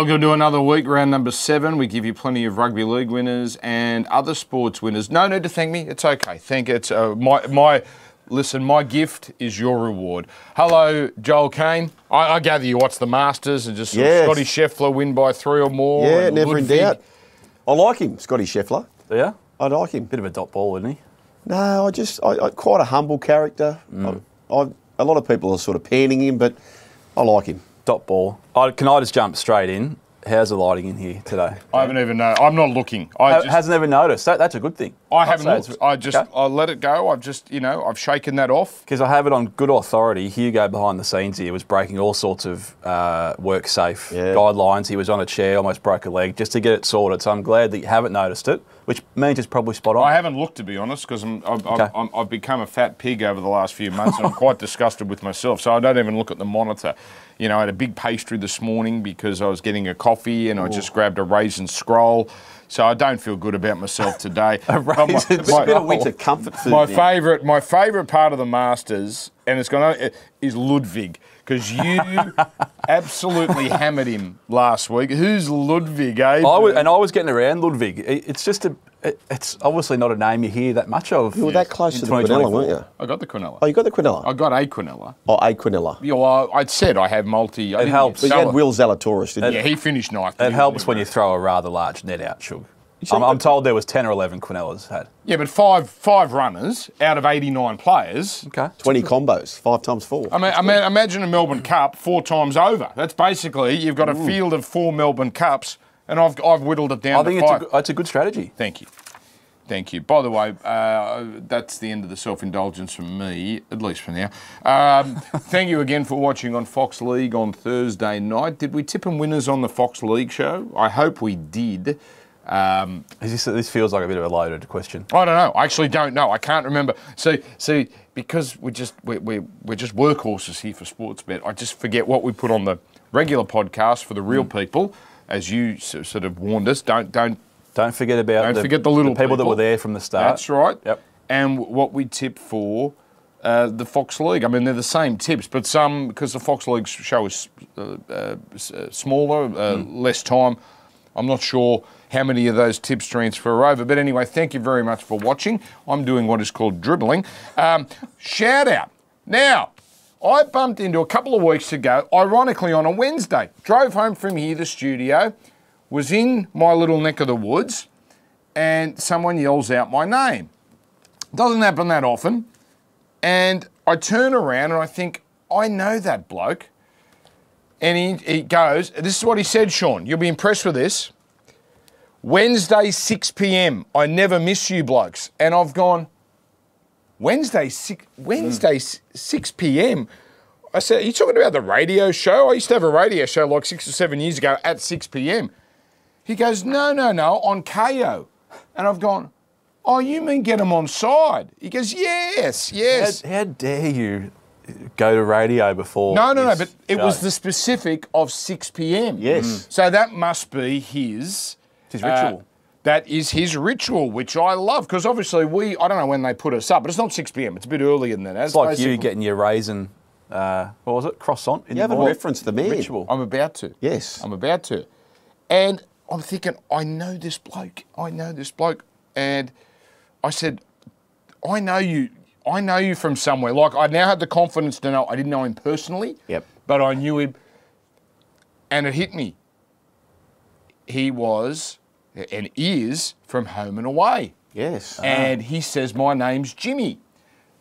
Welcome to do another week, round number seven. We give you plenty of rugby league winners and other sports winners. No need to thank me. It's okay. Thank it's uh, my my. Listen, my gift is your reward. Hello, Joel Caine. I, I gather you watch the Masters and just saw Yes. Scotty Scheffler win by three or more. Yeah, and never in doubt. I like him, Scotty Scheffler. Yeah? I like him. Bit of a dot ball, isn't he? No, I just, I, I quite a humble character. Mm. I, I, a lot of people are sort of panning him, but I like him. Dot ball. I, can I just jump straight in? How's the lighting in here today? I haven't even know. I'm not looking. I Ha- just, hasn't even noticed. That, that's a good thing. I haven't looked. I just Okay. I let it go. I've just you know I've shaken that off. Because I have it on good authority. Hugo behind the scenes here was breaking all sorts of uh, work safe Yeah. guidelines. He was on a chair, almost broke a leg, just to get it sorted. So I'm glad that you haven't noticed it, which means it's probably spot on. I haven't looked to be honest because I'm, I've, Okay. I've, I'm, I've become a fat pig over the last few months and I'm quite disgusted with myself. So I don't even look at the monitor. You know, I had a big pastry this morning because I was getting a coffee and I just grabbed a raisin scroll. So I don't feel good about myself today. a raisin It's a bit of winter comfort food. My favourite, my favourite part of the Masters, and it's going to is Ludwig because you absolutely hammered him last week. Who's Ludwig? Eh? I was, and I was getting around Ludwig. It's just a. it- It's obviously not a name you hear that much of. You were that close to the Quinella, weren't you? I got the Quinella. Oh, you got the Quinella? I got a Quinella. oh, a Quinella. Yeah, well, I'd said I have multi. I It didn't helps. But you had. Will Zalatoris, didn't Yeah, you? he finished ninth. It helps when you throw a rather large net out, Shug. I'm, I'm told there was 10 or 11 Quinellas had. Yeah, but five five runners out of 89 players. Okay. 20 combos, five times four. I mean, I mean, imagine a Melbourne Cup four times over. That's basically you've got a field of four Melbourne Cups, and I've I've whittled it down I think to it's a, it's a good strategy. Thank you. Thank you. By the way, uh, that's the end of the self indulgence from me, at least for now. Um, thank you again for watching on Fox League on Thursday night. Did we tip and winners on the Fox League show? I hope we did. Um, Is This, this feels like a bit of a loaded question. I don't know. I actually don't know. I can't remember. So, see, because we just we're, we're, we're just workhorses here for sports Sportsbet. I just forget what we put on the regular podcast for the real Mm. people, as you sort of warned us. Don't don't Don't forget about Don't the, forget the little people, that were there from the start. That's right. Yep. And what we tip for uh, the Fox League. I mean, they're the same tips, but some because the Fox League show is uh, uh, uh, smaller, uh, Hmm. less time. I'm not sure how many of those tips transfer over. But anyway, thank you very much for watching. I'm doing what is called dribbling. Um, shout out. Now, I bumped into a couple of weeks ago, ironically on a Wednesday. Drove home from here, the studio, was in my little neck of the woods, and someone yells out my name. Doesn't happen that often. And I turn around and I think, I know that bloke. And he, he goes, This is what he said, Sean. You'll be impressed with this. Wednesday, 6 p.m. I never miss you blokes. And I've gone, Wednesday, 6, Wednesday, s 6 p.m. I said, Are you talking about the radio show? I used to have a radio show like six or seven years ago at 6 p.m. He goes, No, no, no, on Kayo. And I've gone, Oh, you mean Get 'Em Onside? He goes, Yes, yes. How, how dare you go to radio before? No, no, no, but it was the specific of 6 p.m. Yes. So that must be his. His uh, ritual. That is his ritual, which I love, because obviously we, I don't know when they put us up, but it's not 6 p.m. It's a bit earlier than that. That's It's like basically- you getting your raisin, uh, what was it, croissant? In You haven't the morning. referenced the man. Ritual. I'm about to. Yes. I'm about to. And I'm thinking, I know this bloke. I know this bloke. And I said, I know you. I know you from somewhere. Like I now had the confidence to know I didn't know him personally. Yep. But I knew him. And it hit me. He was and is from home and away. Yes. And he says, My name's Jimmy.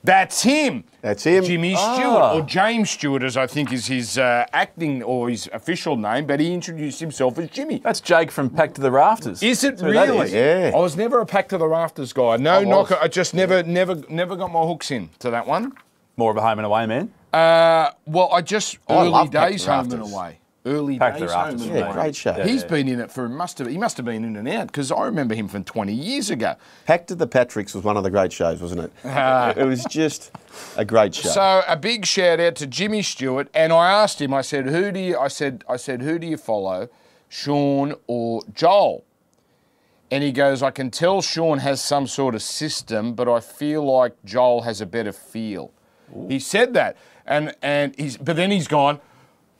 That's him. That's him. Jimmy Ah. Stewart, or James Stewart, as I think is his uh, acting or his official name, but he introduced himself as Jimmy. That's Jake from Packed to the Rafters. Is it That's who that really? is. Yeah. I was never a packed to the rafters guy. No I knocker. I just never, never, never got my hooks in to that one. More of a home and away man. Uh, well, I just I early love days home and away. Early Pack to days the home Rafters yeah, away. great show. He's been in it for must have he must have been in and out because I remember him from 20 years ago. Pack to the Patricks was one of the great shows, wasn't it? Ah. it was just a great show. So a big shout out to Jimmy Stewart, and I asked him. I said, "Who do you?" I said, "I said, who do you follow, Sean or Joel?" And he goes, "I can tell Sean has some sort of system, but I feel like Joel has a better feel." He said that, and and he's, but then he's gone.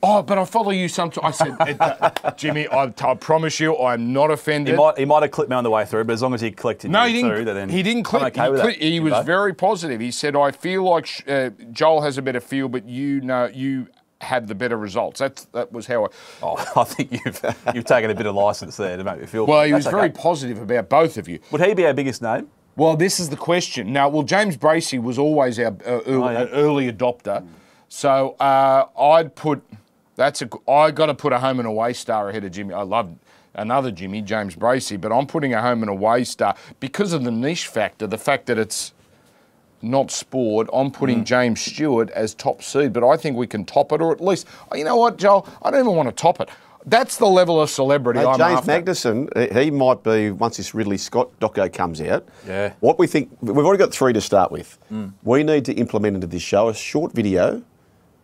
Oh, but I follow you sometimes. I said, "It- uh, Jimmy, I, I promise you, I'm not offended. He might, he might have clipped me on the way through, but as long as he clicked it no, he didn't. then He didn't I'm click. okay he with click- that, he was very positive. He said, "I feel like sh- uh, Joel has a better feel, but you know you had the better results." That's that was how I. Oh, I think you've you've taken a bit of license there to make me feel. Well, he was That's very okay. positive about both of you. Would he be our biggest name? Well, this is the question. Now, well, James Bracey was always our uh, early, Oh, yeah. an early adopter, so uh, I'd put that's a I got to put a home and away star ahead of Jimmy. I love another Jimmy, James Bracey, but I'm putting a home and away star because of the niche factor, the fact that it's not sport. I'm putting mm. James Stewart as top seed, but I think we can top it, or at least oh, you know what, Joel? I don't even want to top it. That's the level of celebrity Hey, I'm James after. Magnussen, he- he might be once this Ridley Scott doco comes out. Yeah. What we think we've already got three to start with. Mm. We need to implement into this show a short video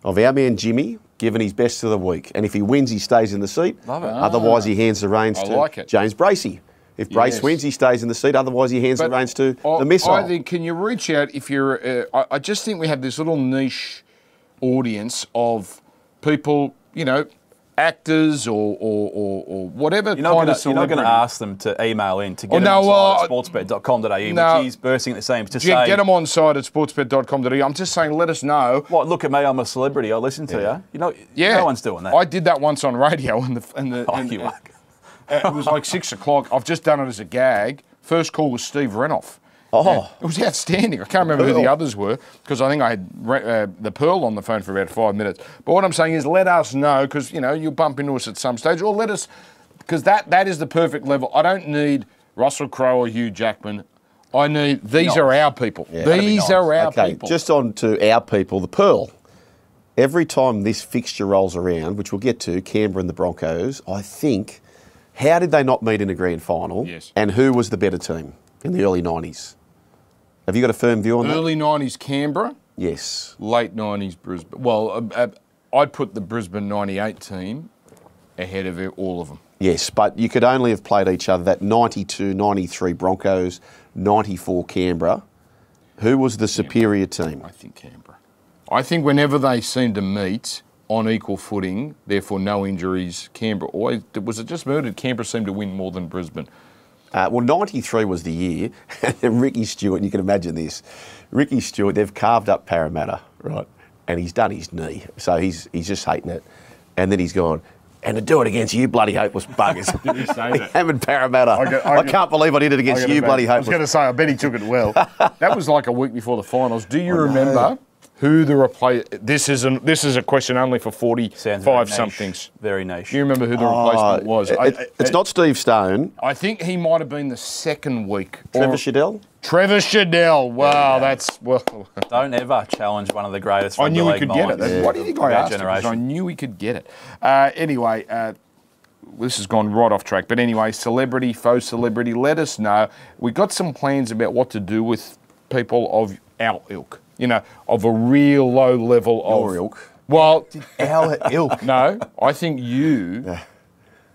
of our man Jimmy giving his best of the week, and if he wins, he stays in the seat. Love it. Otherwise, he hands the reins I to like it. James Bracey. If Brace Yes. wins, he stays in the seat. Otherwise, he hands the reins to I- the missile. I think, can you reach out if you're? Uh, I, I just think we have this little niche audience of people, you know, actors or or, or, or whatever You're not kind gonna- of you're not going to ask them to email in to get Oh, them no, inside well, at sportsbet.com.au, no. which he's bursting at the seams to Get, say, get them on site at sportsbet.com.au. I'm just saying, let us know. what, look at me, I'm a celebrity, I listen to you. You know, Yeah, no one's doing that. I did that once on radio, and the and the Oh, and- you uh, are. uh, it was like six o'clock. I've just done it as a gag. First call was Steve Renouf. Oh. It was outstanding. I can't remember who the others were because I think I had re- uh, the Pearl on the phone for about five minutes. But what I'm saying is, let us know because you know you'll bump into us at some stage, or let us because that that is the perfect level. I don't need Russell Crowe or Hugh Jackman. I need these Nice. are our people. that'd these nice. are our okay, people. just on to our people, the Pearl. Every time this fixture rolls around, which we'll get to, Canberra and the Broncos, I think, how did they not meet in a grand final? Yes. And who was the better team in the early 90s? Have you got a firm view on that? early '90s Canberra. Yes. late nineties Brisbane. Well, uh, uh, I'd put the Brisbane '98 team ahead of all of them. Yes, but you could only have played each other that 92, 93 Broncos, 94 Canberra. Who was the superior team? I think Canberra. I think whenever they seem to meet on equal footing, therefore no injuries, Canberra always was it just murdered? Canberra seemed to win more than Brisbane. Uh, well, 93 was the year, Ricky Stuart, you can imagine this. Ricky Stuart, they've carved up Parramatta, right? And he's done his knee, so he's he's just hating it. And then he's gone, and to do it against you, bloody hopeless buggers. Did he say that? Having Parramatta. I, get- I get- can't believe I did it against you, bloody hopeless. I was going to say, I bet he took it well. that was like a week before the finals. Do you remember who the replace? This is an, this is a question only for Sounds very forty-five niche. somethings. Very niche. Do you remember who the Uh, replacement was? it- I- it- I- it's not Steve Stone. I think he might have been the second week. Trevor Or- Shadell. Trevor Shadell. Wow, that's well. Don't ever challenge one of the greatest I rugby knew he league could get it. minds That's- Why do you think I asked? it? 'Cause I knew he could get it. Uh, anyway, uh, this has gone right off track. But anyway, celebrity, faux celebrity. Let us know. We've got some plans about what to do with people of our ilk. You know, of a real low level of Your ilk? Well, Our ilk. no, I think you.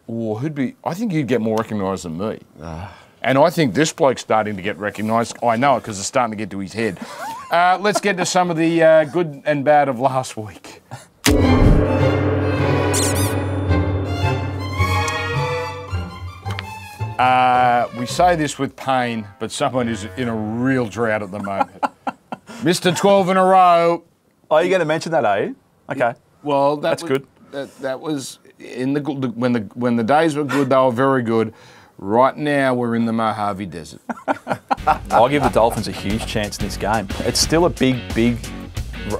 Or who'd be? I think you'd get more recognised than me. And I think this bloke's starting to get recognised. I know it because it's starting to get to his head. Uh, let's get to some of the uh, good and bad of last week. Uh, we say this with pain, but someone is in a real drought at the moment. Mr. 12 in a row. Oh, you're going to mention that, are you? Okay. Well, that That's was- good. That, that was in the good- when the when the days were good, they were very good. Right now, we're in the Mojave Desert. I'll give the Dolphins a huge chance in this game. It's still a big, big.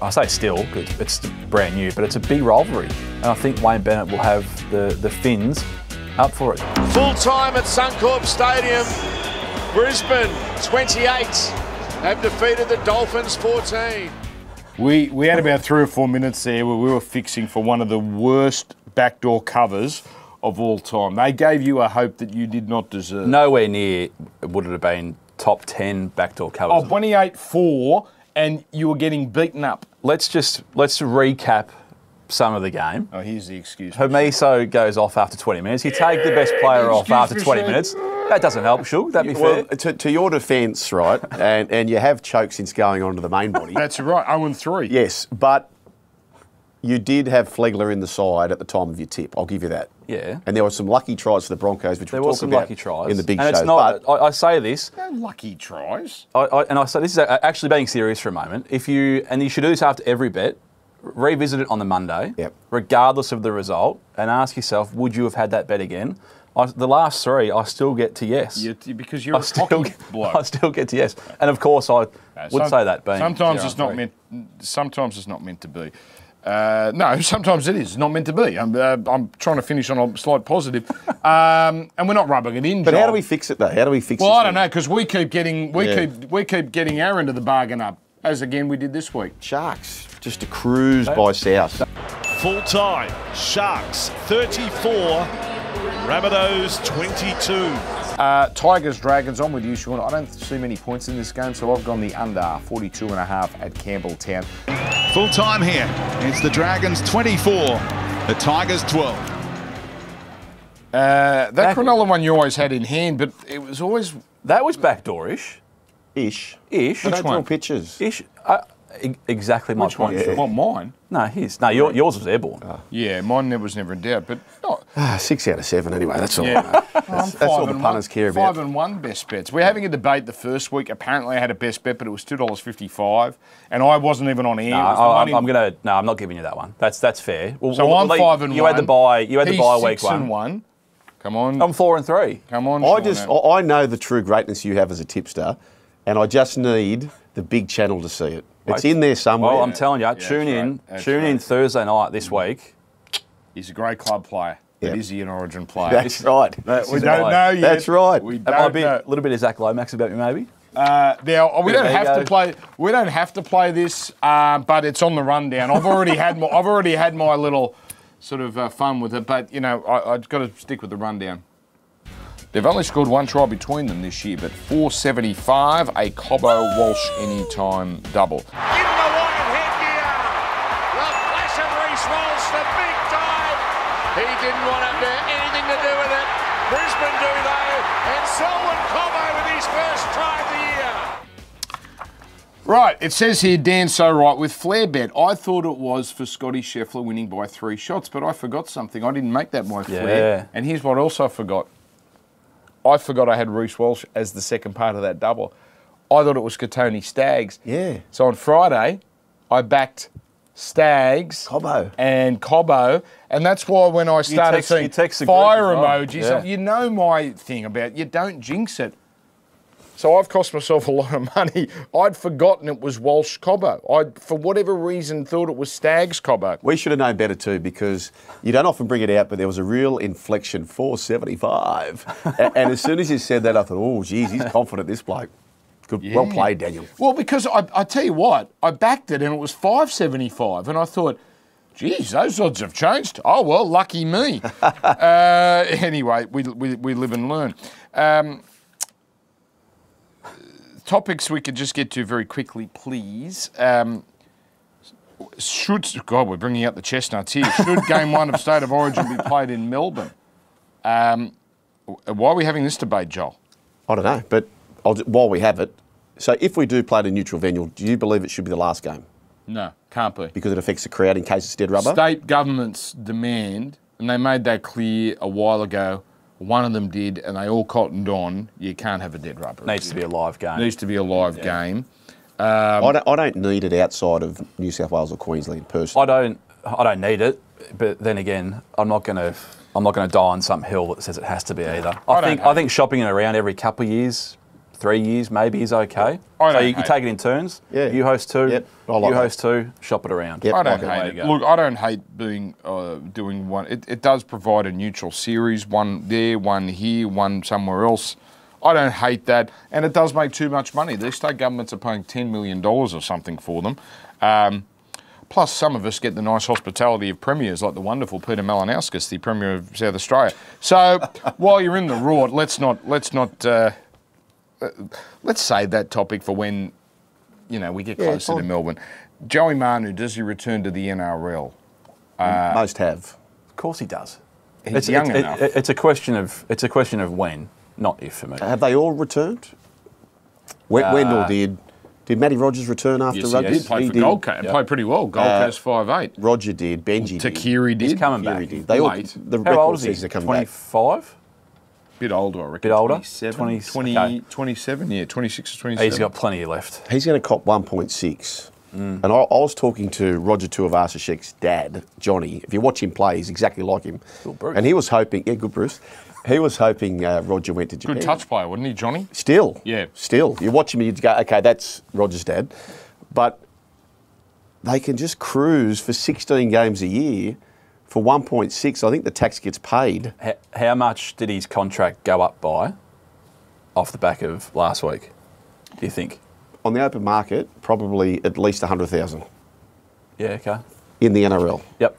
I say still because it's brand new, but it's a big rivalry, and I think Wayne Bennett will have the the fins up for it. Full time at Suncorp Stadium. Brisbane 28 have defeated the Dolphins 14. We we had about three or four minutes there where we were fixing for one of the worst backdoor covers of all time. They gave you a hope that you did not deserve. Nowhere near would it have been top ten backdoor covers. Oh, 28 4, and you were getting beaten up. Let's just let's recap some of the game. Oh, here's the excuse. Hamiso goes off after 20 minutes. You take the best player off excuse after 20 minutes. That doesn't help, Shug. That'd be Well, fair. to, to your defence, right, and, and you have choke since going on to the main body. That's right, 0 and 3. Yes, but you did have Flegler in the side at the time of your tip. I'll give you that. Yeah. And there were some lucky tries for the Broncos, which There we'll was talk some about lucky tries in the big and shows. It's not, but I, I say this, No lucky tries. I, I, and I say this is actually being serious for a moment. If you and you should do this after every bet, revisit it on the Monday, Yep. regardless of the result, and ask yourself, would you have had that bet again? I, the last three, I still get to yes. You, because you're I a still, get, bloke. I still get to yes, and of course I Uh, would some- say that being sometimes it's not meant. Sometimes it's not meant to be. Uh, no, sometimes it is It's not meant to be. I'm, uh, I'm trying to finish on a slight positive, um, and we're not rubbing it in. but how do we fix it though? How do we fix Well, this I don't thing? know because we keep getting we Yeah. keep we keep getting our end of the bargain up, as again we did this week. Sharks just a cruise by South. Full time. Sharks 34, Rabbitohs 22. Uh, Tigers Dragons on with you, Sean. I don't see many points in this game, so I've gone the under 42 and a half at Campbelltown. Full time here. It's the Dragons 24, the Tigers 12. Uh, that Back- Cronulla one you always had in hand, but it was always That was backdoorish, Ish. ish, They don't draw one? pictures. ish. Uh, e- exactly my which one? point. What mine? No, his. No, your, yours was airborne. Yeah, mine never was never in doubt, but not. Ah, six out of seven anyway. That's all. Yeah. That's, that's all the punters care about. Five and one best bets. We're having a debate the first week. Apparently, I had a best bet, but it was two dollars fifty-five, and I wasn't even on air. No, It was the I, money- I'm, I'm gonna. No, I'm not giving you that one. That's that's fair. Well, So we'll- I'm we'll five and you one. had the buy. You had the He's buy six week and one. one. Come on, I'm four and three. come on. I Sean, just, now. I I know the true greatness you have as a tipster, and I just need the big channel to see it. It's in there somewhere. Well, I'm telling you, that's tune in, right. That's tune in. Thursday night this week. He's a great club player. But Yep. is he an Origin player? That's right. we don't right. know yet. That's right. We That might don't be know. a little bit of Zac Lomax about me, maybe. Uh, now we don't have to play. We don't have to play this, uh, but it's on the rundown. I've already had. My, I've already had my little sort of uh, fun with it, but you know I, I've got to stick with the rundown. They've only scored one try between them this year, but 475, a Cobbo Walsh anytime double. In the white headgear, the flash of Reece Walsh, the big dive. He didn't want to have anything to do with it. Brisbane do though, and Selwyn Cobbo with his first try of the year. Right, it says here, Dan, so right, with Flair bet, I thought it was for Scotty Scheffler winning by three shots, but I forgot something. I didn't make that my Flair. Yeah. And here's what else I forgot. I forgot I had Reece Walsh as the second part of that double. I thought it was Kotoni Staggs. Yeah. So on Friday, I backed Staggs. Cobbo. And Cobbo. And that's why when I started text- seeing you text fire well. emojis, Yeah. you know my thing about you don't jinx it. So I've cost myself a lot of money. I'd forgotten it was Walsh Cobbo. I, for whatever reason, thought it was Staggs Cobbo. We should have known better too because you don't often bring it out, but there was a real inflection, 475. A- and, as soon as you said that, I thought, oh, geez, he's confident, this bloke. Good, Well Yeah. played, Daniel. Well, because I, I tell you what, I backed it and it was 575, and I thought, geez, those odds have changed. Oh, well, lucky me. uh, anyway, we, we, we live and learn. Um, topics we could just get to very quickly, please. Um, should, God, we're bringing out the chestnuts here. Should game one of State of Origin be played in Melbourne? Um, why are we having this debate, Joel? I don't know, but I'll, while we have it, so if we do play at a neutral venue, do you believe it should be the last game No, can't be. because it affects the crowd in case it's dead rubber? State governments demand, and they made that clear a while ago. One of them did, and they all cottoned on. You can't have a dead rubber. Needs to be a live game. Needs to be a live game. I, don't, I don't need it outside of New South Wales or Queensland personally. I don't. I don't need it, but then again, I'm not going to. I'm not going to die on some hill that says it has to be either. I, I think. I think shopping it around every couple of years, three years maybe is okay. I so don't you, you take it in turns. Yeah. You host two. Yep, I like you that. host two. Shop it around. Yep. I don't like hate it. Look, I don't hate being uh, doing one. It, it does provide a neutral series, one there, one here, one somewhere else. I don't hate that, and it does make too much money. These state governments are paying ten million dollars or something for them. Um, plus, some of us get the nice hospitality of premiers, like the wonderful Peter Malinauskas, the Premier of South Australia. So, while you're in the rort, let's not let's not uh, let's save that topic for when you know we get Yeah, closer to. Melbourne. Joey Manu, does he return to the NRL? Most have. Of course he does. He's it's, young it's, it- enough. it- it's a question of. It's a question of when, not if for me. Have they all returned? Wen- Uh, Wendell did. Did Matty Rogers return after Yes, he Rogers? has. He played for did. Gold Coast. Yeah. Played pretty well. Gold Uh, Coast five eight. Roger did. Benji did. Takiri did. He's coming Kiri back. did. They all, Late. the How record old is he? says they're coming back. 25? Bit older, I reckon. Bit older? 27, 20 20 okay. 27, yeah, 26 or 27. He's got plenty left. He's going to cop 1.6. Mm. And I, I was talking to Roger Tuivasa-Sheck's dad, Johnny. If you watch him play, he's exactly like him. Good Bruce. And he was hoping, yeah, good Bruce. He was hoping uh, Roger went to Japan. Good touch player, wasn't he, Johnny? Still. Yeah. Still. You watch him and you go, okay, that's Roger's dad. But they can just cruise for 16 games a year for 1.6. I think the tax gets paid. How, how much did his contract go up by off the back of last week, do you think? On the open market, probably at least 100,000 Yeah, okay. in the NRL. Yep.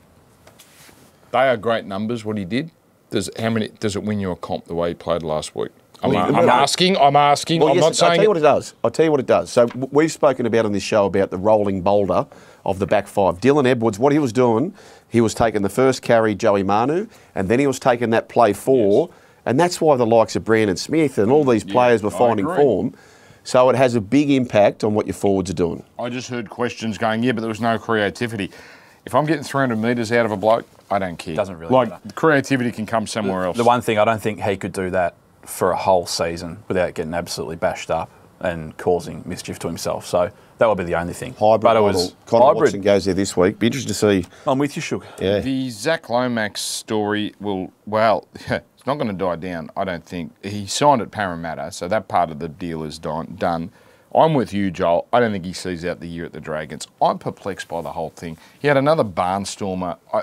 They are great numbers, what he did. Does how many does it win you a comp the way he played last week? I'm, Well, I'm asking, I'm asking, Well, I'm yes, not saying... I'll tell you what it- it does. I'll tell you what it does. So we've spoken about on this show about the rolling boulder of the back five. Dylan Edwards, what he was doing, he was taking the first carry, Joey Manu, and then he was taking that play four, and that's why the likes of Brandon Smith and all these players were finding form. So it has a big impact on what your forwards are doing. I just heard questions going, yeah, but there was no creativity. If I'm getting 300 metres out of a bloke, I don't care. Doesn't really like matter. creativity can come somewhere else. The one thing I don't think he could do that for a whole season without getting absolutely bashed up and causing mischief to himself. So that would be the only thing. Hybrid but it was Connor hybrid. Watson goes there this week. Be interested to see. I'm with you, Shook. Yeah. The Zac Lomax story will, well, it's not going to die down, I don't think. He signed at Parramatta, so that part of the deal is done. done. I'm with you, Joel. I don't think he sees out the year at the Dragons. I'm perplexed by the whole thing. He had another barnstormer uh,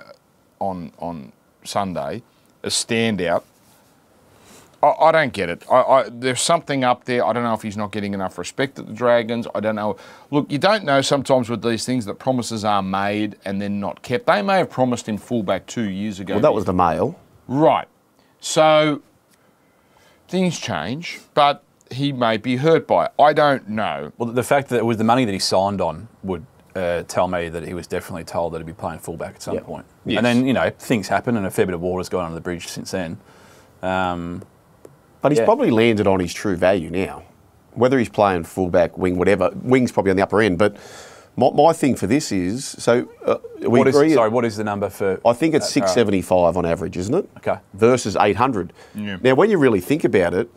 on on Sunday, a standout. I, I don't get it. I, I, there's something up there. I don't know if he's not getting enough respect at the Dragons. I don't know. Look, you don't know sometimes with these things that promises are made and then not kept. They may have promised him fullback two years ago. Well, that was the mail. right. So things change, but he may be hurt by it. I don't know. Well, the fact that it was the money that he signed on would uh, tell me that he was definitely told that he'd be playing fullback at some Yep. point. Yes. And then, you know, things happen and a fair bit of water's gone under the bridge since then. Um, But he's Yeah. probably landed on his true value now. Whether he's playing fullback, wing, whatever, wing's probably on the upper end. But my, my thing for this is so uh, we what is, agree. sorry, what is the number for? I think it's uh, all right. 675 on average, isn't it? Okay. Versus 800. Yeah. Now, when you really think about it,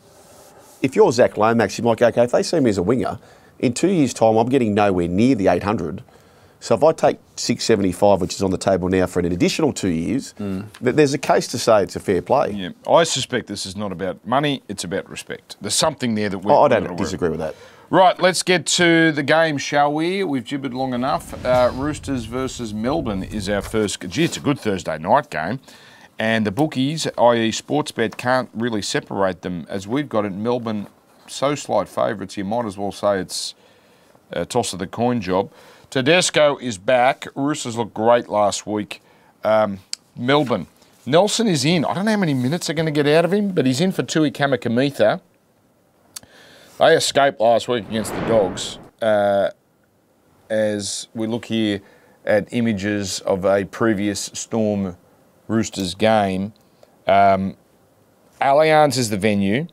if you're Zac Lomax, you're like, okay, if they see me as a winger, in two years' time, I'm getting nowhere near the 800. So if I take 675, which is on the table now for an additional two years, th- there's a case to say it's a fair play. Yeah, I suspect this is not about money. It's about respect. There's something there that we. I, I don't disagree with that. Right, let's get to the game, shall we? We've gibbered long enough. Uh, Roosters versus Melbourne is our first. Gee, it's a good Thursday night game. And the bookies, i.e. Sportsbet, can't really separate them as we've got it. Melbourne, so slight favourites, you might as well say it's a toss of the coin job. Tedesco is back. Roosters looked great last week. Um, Melbourne. Nelson is in. I don't know how many minutes they're going to get out of him, but he's in for Tui Kamikamica. They escaped last week against the Dogs. Uh, as we look here at images of a previous Storm Roosters game, um, Allianz is the venue.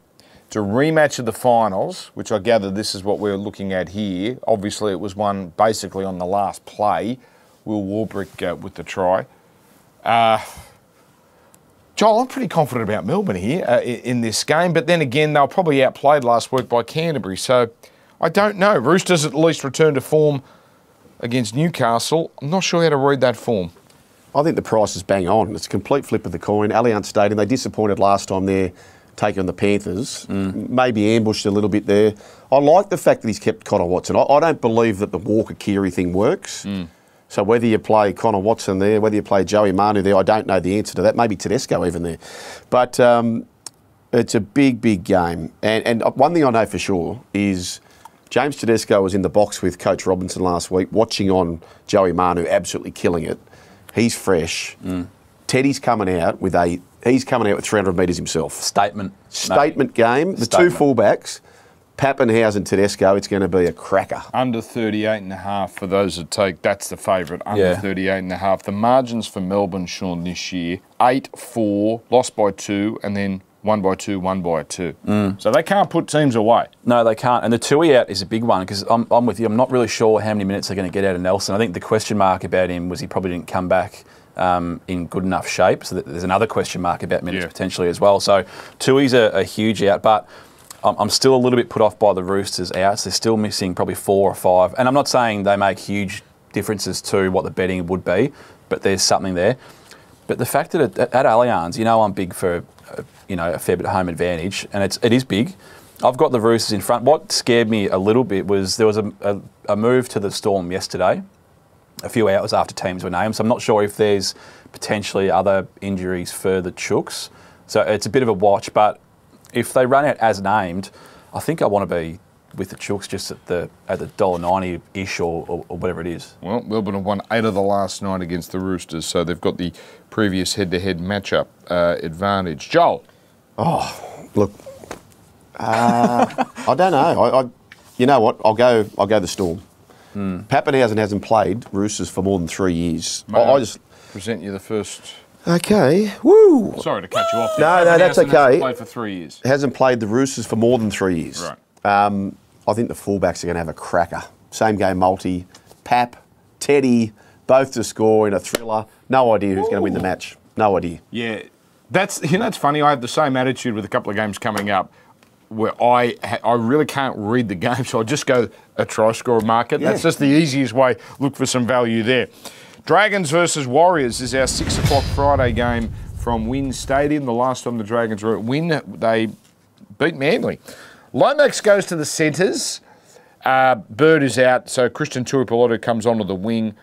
A rematch of the finals, which I gather this is what we're looking at here. Obviously, it was won basically on the last play. Will Warbrick uh, with the try. Uh, Joel, I'm pretty confident about Melbourne here uh, i- in this game, but then again, they were probably outplayed last week by Canterbury. So I don't know. Roosters at least returned to form against Newcastle. I'm not sure how to read that form. I think the price is bang on. It's a complete flip of the coin. Allianz Stadium, they disappointed last time there, taking on the Panthers. Mm. Maybe ambushed a little bit there. I like the fact that he's kept Connor Watson. I, I don't believe that the Walker Keary thing works. Mm. So whether you play Connor Watson there, whether you play Joey Manu there, I don't know the answer to that. Maybe Tedesco even there. But um, it's a big, big game. And, and uh, one thing I know for sure is James Tedesco was in the box with Coach Robinson last week, watching on Joey Manu absolutely killing it. He's fresh. Mm. Teddy's coming out with a he's coming out with 300 metres himself. Statement. Statement game. The Statement. two fullbacks, Papenhuyzen, Tedesco. It's going to be a cracker. Under 38 and a half for those that take, that's the favourite, under Yeah. 38 and a half. The margins for Melbourne, Sean, this year, 8-4, lost by two, and then one by two, one by two. Mm. So they can't put teams away. No, they can't. And the Tui out is a big one because I'm, I'm with you. I'm not really sure how many minutes they're going to get out of Nelson. I think the question mark about him was he probably didn't come back um, in good enough shape. So that there's another question mark about minutes Yeah. potentially as well. So Tui's a, a huge out, but I'm, I'm still a little bit put off by the Roosters outs. They're still missing probably four or five. And I'm not saying they make huge differences to what the betting would be, but there's something there. But the fact that at, at Allianz, you know, I'm big for uh, you know a fair bit of home advantage, and it's it is big. I've got the Roosters in front. What scared me a little bit was there was a, a, a move to the Storm yesterday, a few hours after teams were named. So I'm not sure if there's potentially other injuries for the Chooks. So it's a bit of a watch. But if they run out as named, I think I want to be with the Chooks just at the at the dollar ninety ish or, or, or whatever it is. Well, Melbourne have won eight of the last nine against the Roosters, so they've got the previous head-to-head matchup uh, advantage. Joel, oh Look, uh, I don't know. I, I, you know what? I'll go. I'll go the Storm. Hmm. Papenhuyzen hasn't played Roosters for more than three years. I, I just present you the first. okay. Woo! Sorry to cut you off. No, no, that's Papenhuyzen hasn't okay. Played for three years. Hasn't played the Roosters for more than three years. Right. Um, I think the fullbacks are going to have a cracker. Same game multi. Pap, Teddy, both to score in a thriller. No idea who's going to win the match. No idea. Yeah, that's you know it's funny. I have the same attitude with a couple of games coming up, where I I really can't read the game, so I just go a try score market. That's just the easiest way. Look for some value there. Dragons versus Warriors is our six o'clock Friday game from WIN Stadium. The last time the Dragons were at WIN, they beat Manly. Lomax goes to the centres. Uh, Bird is out, so Christian Tuipulotu comes onto the wing.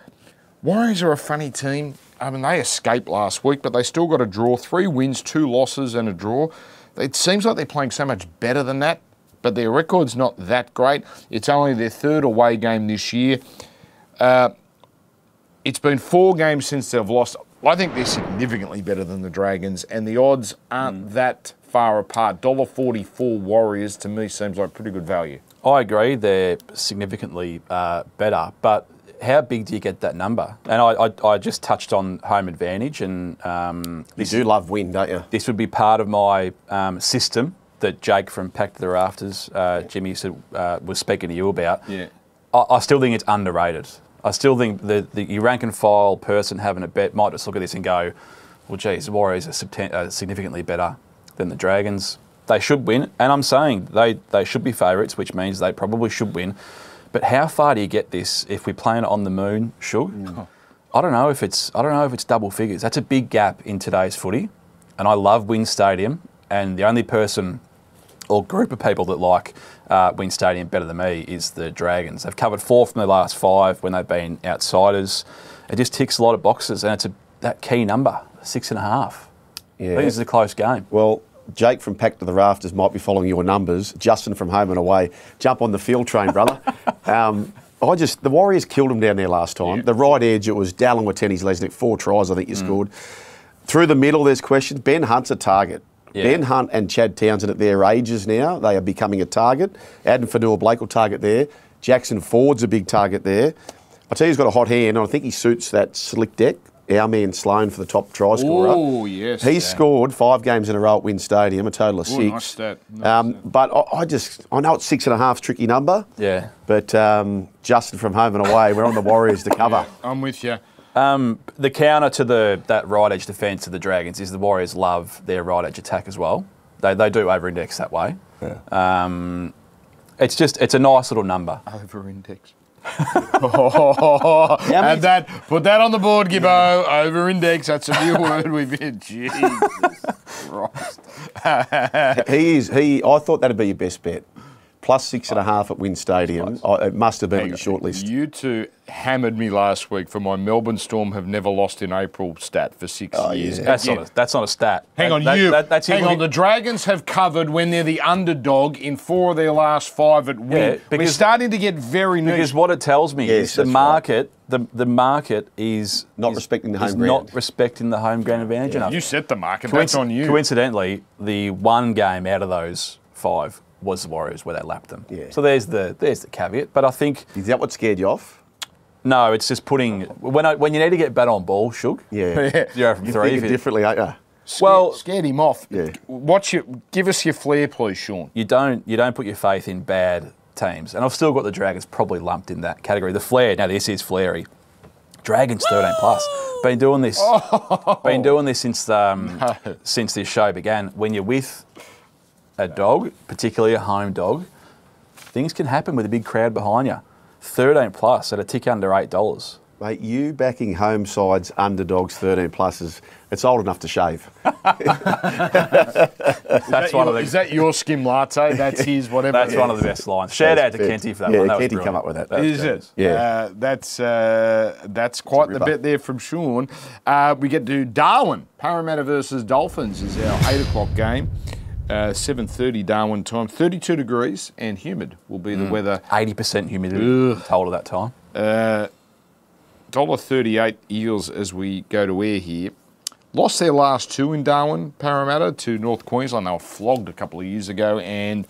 Warriors are a funny team. I mean, they escaped last week, but they still got a draw. Three wins, two losses, and a draw. It seems like they're playing so much better than that, but their record's not that great. It's only their third away game this year. Uh, it's been four games since they've lost. I think they're significantly better than the Dragons, and the odds aren't that far apart. $1.44 Warriors to me seems like pretty good value. I agree, they're significantly uh, better, but how big do you get that number? And I, I, I just touched on home advantage, and um, You do love win, don't you? this would be part of my um, system that Jake from Packed to the Rafters, uh, Jimmy said, uh, was speaking to you about. Yeah. I, I still think it's underrated. I still think the, the your rank and file person having a bet might just look at this and go, well, geez, the Warriors are subten- uh, significantly better than the Dragons. They should win, and I'm saying they, they should be favourites, which means they probably should win. But how far do you get this if we plan it on the moon, Shug? I don't know if it's I don't know if it's double figures. That's a big gap in today's footy, and I love Win Stadium. And the only person or group of people that like uh, Win Stadium better than me is the Dragons. They've covered four from their last five when they've been outsiders. It just ticks a lot of boxes, and it's a that key number six and a half. I Yeah. think this is a close game. Well, Jake from Packed to the Rafters might be following your numbers. Justin from Home and Away, jump on the field train, brother. um, I just the Warriors killed him down there last time. The right edge, it was Dallin Watene-Zelezniak, four tries I think you scored. Through the middle, there's questions. Ben Hunt's a target. Yeah. Ben Hunt and Chad Townsend at their ages now, they are becoming a target. Addin Fonua-Blake will target there. Jackson Ford's a big target there. I tell you, he's got a hot hand, and I think he suits that slick deck. Our man Sloan for the top try scorer. Oh, yes. He's Yeah. scored five games in a row at Win Stadium, a total of Ooh, six. nice stat. Nice um, stat. but I, I just, I know it's six and a half, tricky number. Yeah. But um, Justin from home and away, we're on the Warriors to cover. I'm with you. Um, the counter to the that right edge defence of the Dragons is the Warriors love their right edge attack as well. They, they do over index that way. Yeah. Um, it's just it's a nice little number. Over index. and that put that on the board, Gibbo. Over index. That's a new word we've hit. Jesus Christ. he is, he, I thought that'd be your best bet. Plus six and a half at Win Stadium. I, it must have been on your short list. You two hammered me last week for my Melbourne Storm have never lost in April stat for six oh, years. That's Again, not a, that's not a stat. Hang That- on, that- you. that- that's hang you on. The Dragons have covered when they're the underdog in four of their last five at win. Yeah, We're because- starting to get very niche. Because what it tells me Yes, is the that's right. market, the, the market is Not is- respecting the is home ground. not respecting the home ground advantage enough. you set the market. Coinci- That's on you. Coincidentally, the one game out of those five was the Warriors where they lapped them. Yeah. So there's the there's the caveat. But I think Is that what scared you off? no, it's just putting when I, when you need to get bet on ball, Shug. Yeah. Zero from You're three. thinking if it- differently, aren't you? Well- scared him off. Yeah. What's your? Give us your flair, please, Sean. you don't you don't put your faith in bad teams, and I've still got the Dragons probably lumped in that category. The Flair now this is Flairy. Dragons 13 plus. Been doing this. Been doing this since um, since this show began. When you're with a dog, particularly a home dog, things can happen with a big crowd behind you. 13 plus at a tick under eight dollars. Mate, you backing home sides underdogs 13 pluses, it's old enough to shave. That's one of the Is that your skim latte? That's his. Whatever. that's one of the best lines. Shout out to That's- Kenty for that yeah, one. That was Kenty come up with that. That was Is good. it? Yeah. Uh, that's uh, that's quite the ripper. bet there from Sean. Uh, we get to Darwin. Parramatta versus Dolphins is our eight o'clock game. Uh, 7.30 Darwin time. 32 degrees and humid will be the weather. 80% humidity. Told at that time. Uh, $1.38 Eels as we go to air here. Lost their last two in Darwin, Parramatta, to North Queensland. They were flogged a couple of years ago and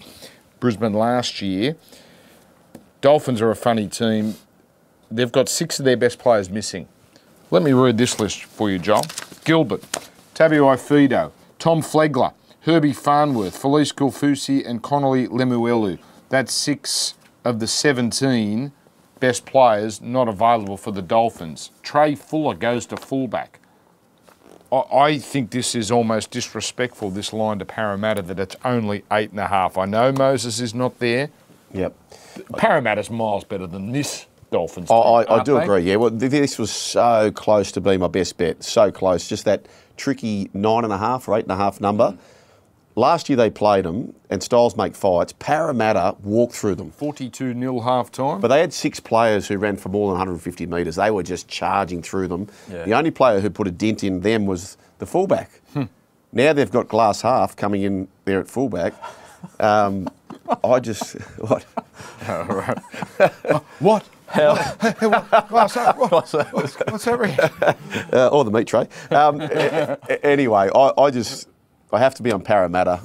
Brisbane last year. Dolphins are a funny team. They've got six of their best players missing. Let me read this list for you, Joel. Gilbert, Tabuai-Fidow, Tom Flegler, Herbie Farnworth, Felise Kaufusi, and Connelly Lemuelu. That's six of the 17 best players not available for the Dolphins. Trai Fuller goes to fullback. I, think this is almost disrespectful, this line to Parramatta, that it's only eight and a half. I know Moses is not there. Yep. Parramatta's miles better than this Dolphins. I, team, I, I do they? agree. Yeah, well, this was so close to being my best bet. So close. Just that tricky nine and a half or eight and a half number. Last year they played them, and Styles make fights. Parramatta walked through them. 42 nil half time. But they had six players who ran for more than 150 metres. They were just charging through them. Yeah. The only player who put a dent in them was the fullback. Now they've got glass half coming in there at fullback. Um, I just what? what? Hell, What's that? What- What's that? uh, or the meat tray. Um, anyway, I, I just I have to be on Parramatta.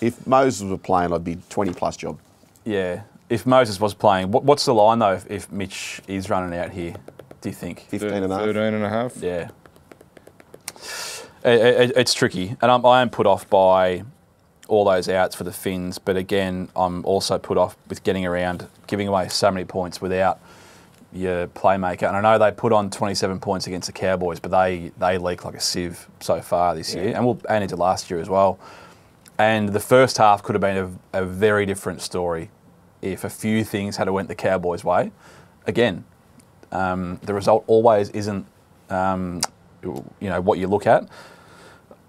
If Moses were playing, I'd be 20 plus job. yeah. If Moses was playing, what, what's the line though? If, if Mitch is running out here, do you think? 15 and a half. 13 and a half. Yeah. It, it, it's tricky, and I'm, I am put off by all those outs for the Fins. But again, I'm also put off with getting around giving away so many points without your playmaker. And I know they put on 27 points against the Cowboys, but they they leak like a sieve so far this year, and we'll and into last year as well. And the first half could have been a, a very different story if a few things had went the Cowboys' way. Again, um, the result always isn't um, you know what you look at.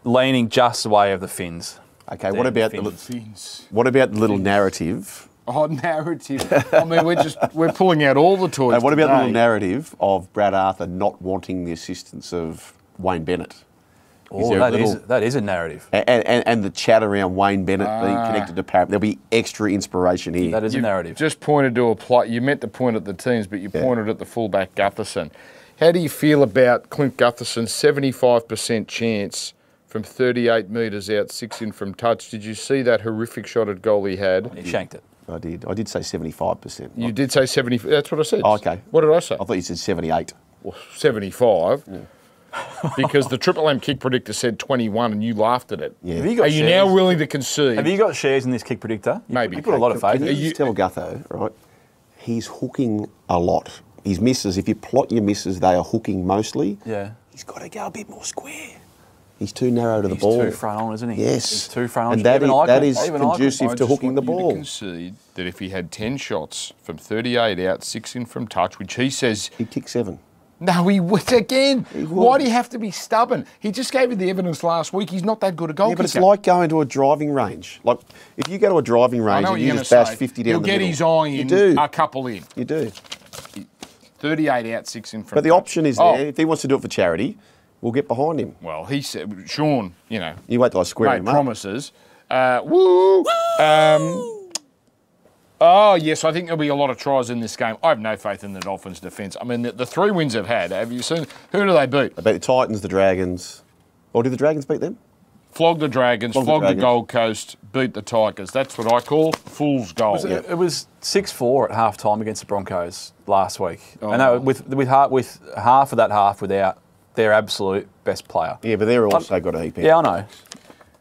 Leaning just the way of the Fins. Okay, what about the, Finns. Fins. what about the little narrative? Oh, narrative. I mean, we're just we're pulling out all the toys. Uh, what about the little narrative of Brad Arthur not wanting the assistance of Wayne Bennett? Oh, there a that is little- that is a narrative. And, and, and the chat around Wayne Bennett being Ah. connected to Parramatta. There'll be extra inspiration here. That is a narrative. Just pointed to a plot. You meant to point at the teams, but you pointed at the fullback Gutherson. How do you feel about Clint Gutherson's 75% chance from 38 metres out, six in from touch? Did you see that horrific shot at goal he had? he shanked it. I did. I did say 75%. You did say 70. That's what I said. Oh, okay. What did I say? I thought you said 78. Well, 75. because the Triple M kick predictor said 21 and you laughed at it. Yeah. Have you got Are you shares? now willing to concede? Have you got shares in this kick predictor? Maybe. You put a lot of faith. Can in you it. just tell Gutho, right? He's hooking a lot. His misses, if you plot your misses, they are hooking mostly. Yeah. He's got to go a bit more square. He's too narrow to the He's ball. too front on, isn't he? Yes. He's too front on. And that Even is- I that even conducive to hooking the ball. you ball. concede that if he had 10 shots from 38 out, six in from touch, which he says He'd kick seven. No, he would again. He. Why do you have to be stubborn? He just gave you the evidence last week. He's not that good a goal Yeah, but it's like going to a driving range. Like if you go to a driving range and you just bash say. 50 down You'll the get his eye in, You do. a couple in. You do. 38 out, six in from But the option is Oh, there. If he wants to do it for charity, we'll get behind him. Well, he said, Sean, you know, You wait till I square made him up. promises. Uh, woo! Um, oh, yes, I think there'll be a lot of tries in this game. I have no faith in the Dolphins' defence. I mean, the, the three wins they've had, have you seen? Who do they beat? They beat the Titans, the Dragons. Or did the Dragons beat them? Flog the Dragons, Flog flog, the the, Gold Coast, beat the Tigers. That's what I call fool's gold. Was it, it was six four at half time against the Broncos last week, Oh. and that, with with half, with half of that half without their absolute best player. Yeah, but they're also got a heap. Yeah, I know.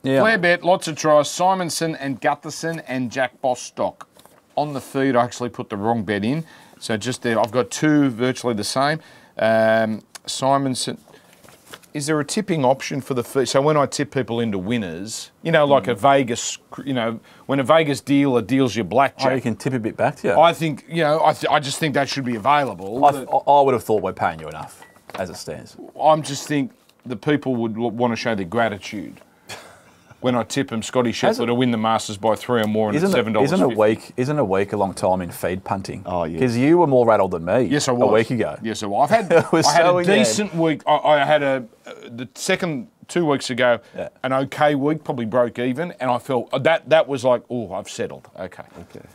Yeah. Flair bet, lots of tries. Simonson and Gutherson and Jack Bostock. On the feed, I actually put the wrong bet in. So just there, I've got two virtually the same. Um, Simonson. Is there a tipping option for the feed? So when I tip people into winners, you know, like a Vegas, you know, when a Vegas dealer deals your Oh, blackjack, you can tip a bit back to you. I think, you know, I, th- I just think that should be available. I, I would have thought we're paying you enough as it stands. I'm just think the people would l- want to show their gratitude when I tip them Scotty Scheffler to win the Masters by three or more and Isn't it's seven dollars. isn't a week? Isn't a week a long time in feed punting? Oh, yeah. Because you were more rattled than me. Yes, I was a week ago. Yes, I was. I've had, It was I had so a in your head. decent week. I, I had a uh, the second two weeks ago Yeah. an okay week, probably broke even, and I felt uh, that that was like, oh, I've settled. Okay. Okay.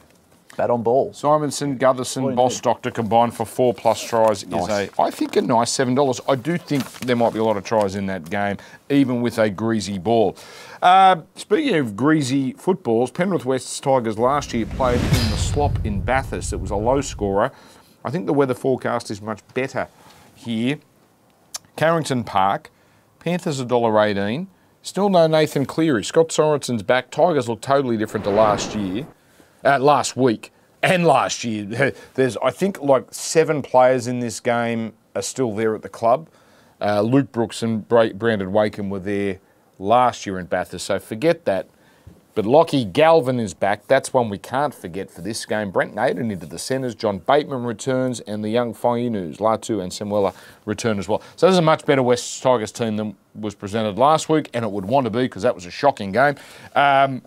Bat on ball. Simonson, Gutherson, Bostock to combine for four plus tries is a, I think, a nice seven dollars. I do think there might be a lot of tries in that game, even with a greasy ball. Uh, speaking of greasy footballs, Penrith West's Tigers last year played in the slop in Bathurst. It was a low scorer. I think the weather forecast is much better here. Carrington Park, Panthers $1.18. Still no Nathan Cleary. Scott Sorensen's back. Tigers look totally different to last year, uh, last week, and last year. There's, I think, like seven players in this game are still there at the club. Uh, Luke Brooks and Bra- Brandon Wakeham were there last year in Bathurst, so forget that. But Lockie Galvin is back. That's one we can't forget for this game. Brent Naden into the centres. John Bateman returns, and the young Fainus, Latu and Samuela return as well. So this is a much better West Tigers team than was presented last week, and it would want to be because that was a shocking game. Um,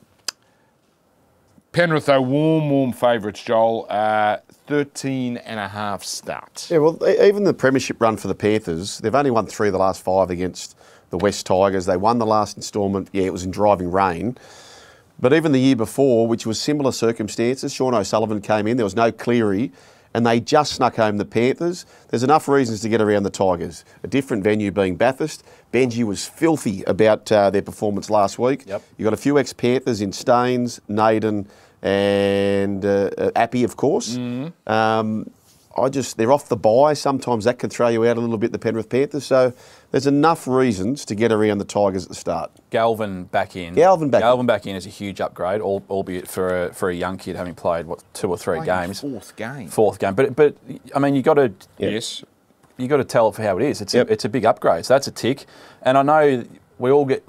Penrith, though, warm, warm favourites, Joel. Uh, 13 and a half starts. Yeah, well, even the premiership run for the Panthers, they've only won three of the last five against the West Tigers. They won the last instalment. Yeah, it was in driving rain. But even the year before, which was similar circumstances, Sean O'Sullivan came in. There was no Cleary, and they just snuck home the Panthers. There's enough reasons to get around the Tigers. A different venue being Bathurst. Benji was filthy about uh, their performance last week. Yep. You got a few ex-Panthers in Staines, Naden, and uh, uh, Api, of course. Um, I just they're off the bye. Sometimes that can throw you out a little bit. The Penrith Panthers. So there's enough reasons to get around the Tigers at the start. Galvin back in. Galvin back in. Galvin back in is a huge upgrade, albeit for a, for a young kid having played what two or three games. Fourth game. Fourth game, but but I mean you got to Yes. you got to tell it for how it is. It's Yep. a, it's a big upgrade. So that's a tick. And I know we all get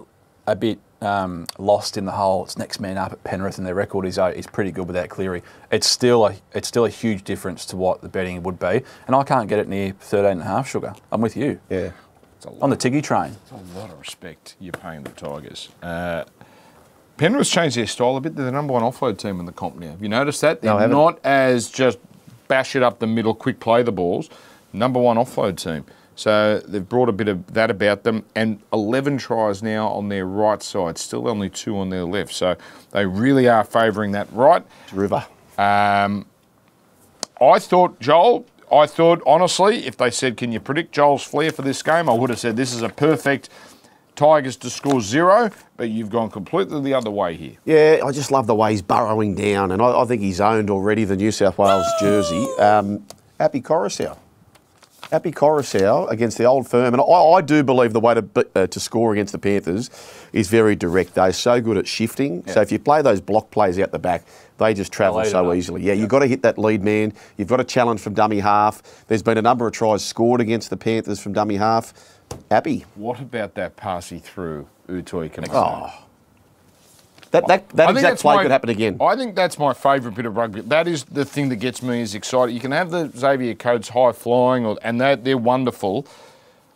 a bit um, lost in the whole. It's next man up at Penrith, and their record is uh, is pretty good without Cleary. It's still a it's still a huge difference to what the betting would be. And I can't get it near 13 and a half sugar. I'm with you Yeah. It's a lot, on the Tiggy train. it's a lot of respect you're paying the Tigers. Uh, Penrith's changed their style a bit. They're the number one offload team in the comp now. Have you noticed that? They're No, I not as just bash it up the middle, quick play the balls. Number one offload team. So they've brought a bit of that about them, and 11 tries now on their right side, still only two on their left. So they really are favouring that right. River. I thought, Joel, I thought, honestly, if they said, can you predict Joel's flair for this game, I would have said this is a perfect Tigers to score zero, but you've gone completely the other way here. Yeah, I just love the way he's burrowing down, and I, I think he's owned already the New South Wales jersey. Um, Api Koroisau. Api Koroisau against the old firm, and I, I do believe the way to uh, to score against the Panthers is very direct. They're so good at shifting. So if you play those block plays out the back, they just travel They'll eat it so easily. Yeah, you've got to hit that lead man. You've got to challenge from dummy half. There's been a number of tries scored against the Panthers from dummy half. Api. What about that pass he threw, Utoi Kamara? Oh, that that, that I think exact that's play my- could happen again. I think that's my favourite bit of rugby. That is the thing that gets me as excited. You can have the Xavier Coates high flying, or, and they're, they're wonderful.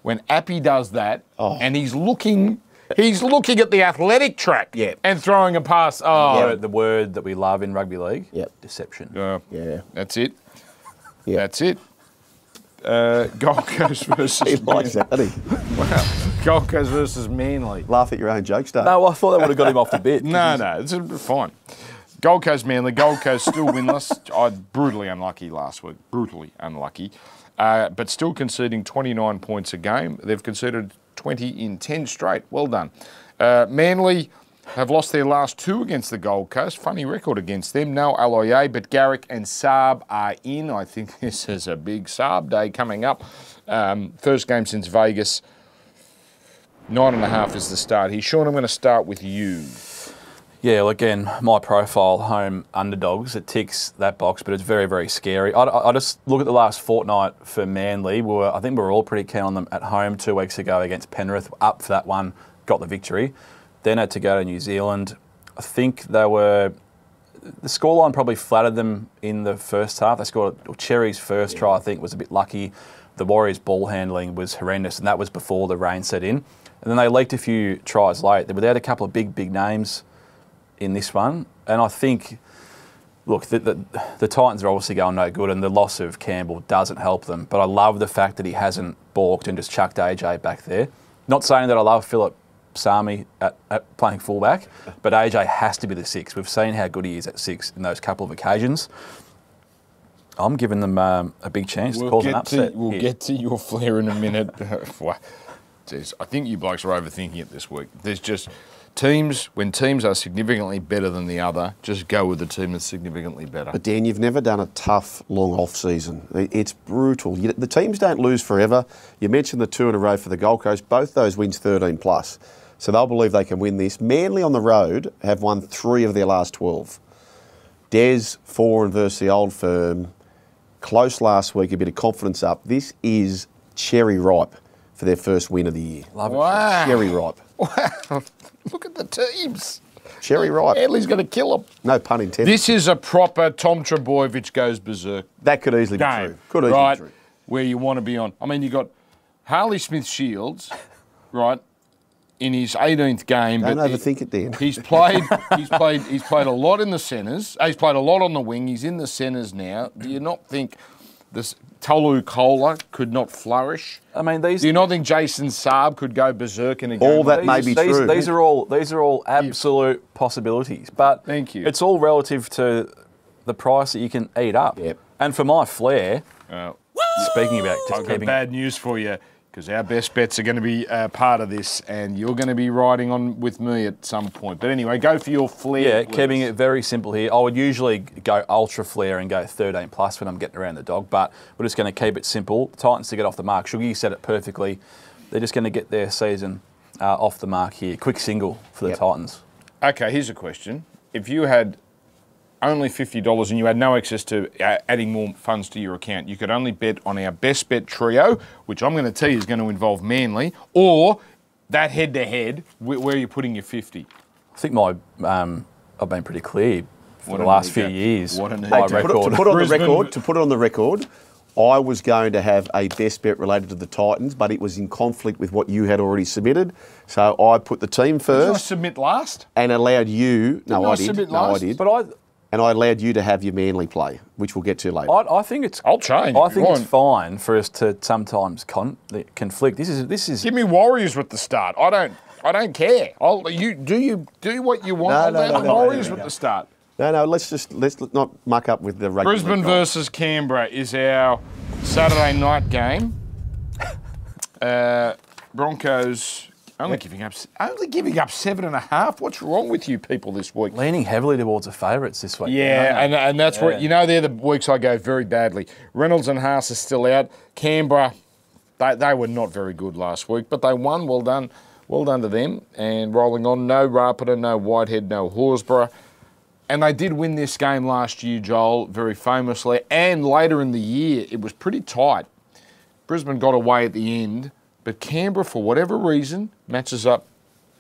When Api does that, Oh. and he's looking, he's looking at the athletic track, Yeah. and throwing a pass. Oh, Word- The word that we love in rugby league. Yep. Deception. Uh, Yeah. That's it. Yeah. That's it. Uh, Gold Coast He versus likes that, doesn't he? Wow. Gold Coast versus Manly. Laugh at your own jokes, Dave. No, I thought that would have got him off the bit. No, no, it's fine. Gold Coast Manly. Gold Coast still winless. I brutally unlucky last week. Brutally unlucky, uh, but still conceding 29 points a game. They've conceded 20 in 10 straight. Well done. Uh, Manly have lost their last two against the Gold Coast. Funny record against them. No Aloiai, but Garrick and Saab are in. I think this is a big Saab day coming up. Um, first game since Vegas. Nine and a half is the start here. Sean, I'm going to start with you. Yeah, well, again, my profile, home underdogs, it ticks that box, but it's very, very scary. I, I just look at the last fortnight for Manly. We were, I think we were all pretty keen on them at home two weeks ago against Penrith, up for that one, got the victory. Then had to go to New Zealand. I think they were, the scoreline probably flattered them in the first half. They scored, well, Cherry's first try, I think, was a bit lucky. The Warriors' ball handling was horrendous, and that was before the rain set in. And then they leaked a few tries late. They without a couple of big, big names in this one. And I think, look, the, the, the Titans are obviously going no good, and the loss of Campbell doesn't help them. But I love the fact that he hasn't balked and just chucked AJ back there. Not saying that I love Philip Sami at, at playing fullback, but AJ has to be the six. We've seen how good he is at six in those couple of occasions. I'm giving them um, a big chance to cause an upset. to, we'll here. get to your flair in a minute. Jeez, I think you blokes are overthinking it this week. There's just teams, when teams are significantly better than the other, just go with the team that's significantly better. But Dan, you've never done a tough, long off season. It's brutal. The teams don't lose forever. You mentioned the two in a row for the Gold Coast. Both those wins 13 plus, so they'll believe they can win this. Manly on the road have won three of their last 12. Des four and versus the Old Firm. Close last week, a bit of confidence up. This is cherry ripe for their first win of the year. Love it. Cherry ripe. Wow. Look at the teams. Cherry ripe. Adley's going to kill them. No pun intended. This is a proper Tom Trebojevic goes berserk that could easily be true. Could easily right? be true. Where you want to be on. I mean, you got Harley Smith Shields, right, in his 18th game. Don't but he- it, Dan. He's played. He's played. He's played a lot in the centres. He's played a lot on the wing. He's in the centres now. Do you not think this Tolu Koula could not flourish? I mean, these Do you not think Jason Saab could go berserk in a game? All that like may be these, true. These are all these are all absolute possibilities, but Thank you. It's all relative to the price that you can eat up. Yep. And for my flair, Uh, speaking about just I've got keeping bad news for you because our best bets are going to be uh, part of this, and you're going to be riding on with me at some point. But anyway, go for your flair. yeah, please. keeping it very simple here. I would usually go ultra flair and go 13 plus when I'm getting around the dog, but we're just going to keep it simple. Titans to get off the mark. Sugar, said it perfectly. They're just going to get their season uh, off the mark here. Quick single for the Yep. Titans. Okay, here's a question: If you had only fifty dollars and you had no access to uh, adding more funds to your account, you could only bet on our best bet trio, which I'm going to tell you is going to involve Manly, or that head-to-head where where you're putting your fifty. I think my um, I've been pretty clear for What the last few nigga. years. What a nigga. Hey, to to put, record. it, to put on the record, to put it on the record, I was going to have a best bet related to the Titans, but it was in conflict with what you had already submitted. So I put the team Did I first submit last? and allowed you. No, Didn't I I did. submit No, I last? did. but I, and I allowed you to have your Manly play, which we'll get to later. I, I think it's. I'll change I think it's fine for us to sometimes con- conflict. This is this is. Give me Warriors with the start. I don't. I don't care. I'll you do you do what you want. No, I'll no, no, no, Warriors no, with no. the start. no, no, let's just let's not muck up with the rugby. Brisbane league, versus Canberra is our Saturday night game. Uh, Broncos only giving up only giving up seven and a half. What's wrong with you people this week? leaning heavily towards the favourites this week. Yeah, and, and that's Yeah. where you know they're the weeks I go very badly. Reynolds and Haas are still out. Canberra, they, they were not very good last week, but they won. Well done, well done to them. And rolling on, no Rapana, no Whitehead, no Horsburgh. And they did win this game last year, Joel, very famously. And later in the year, it was pretty tight. Brisbane got away at the end, but Canberra, for whatever reason, matches up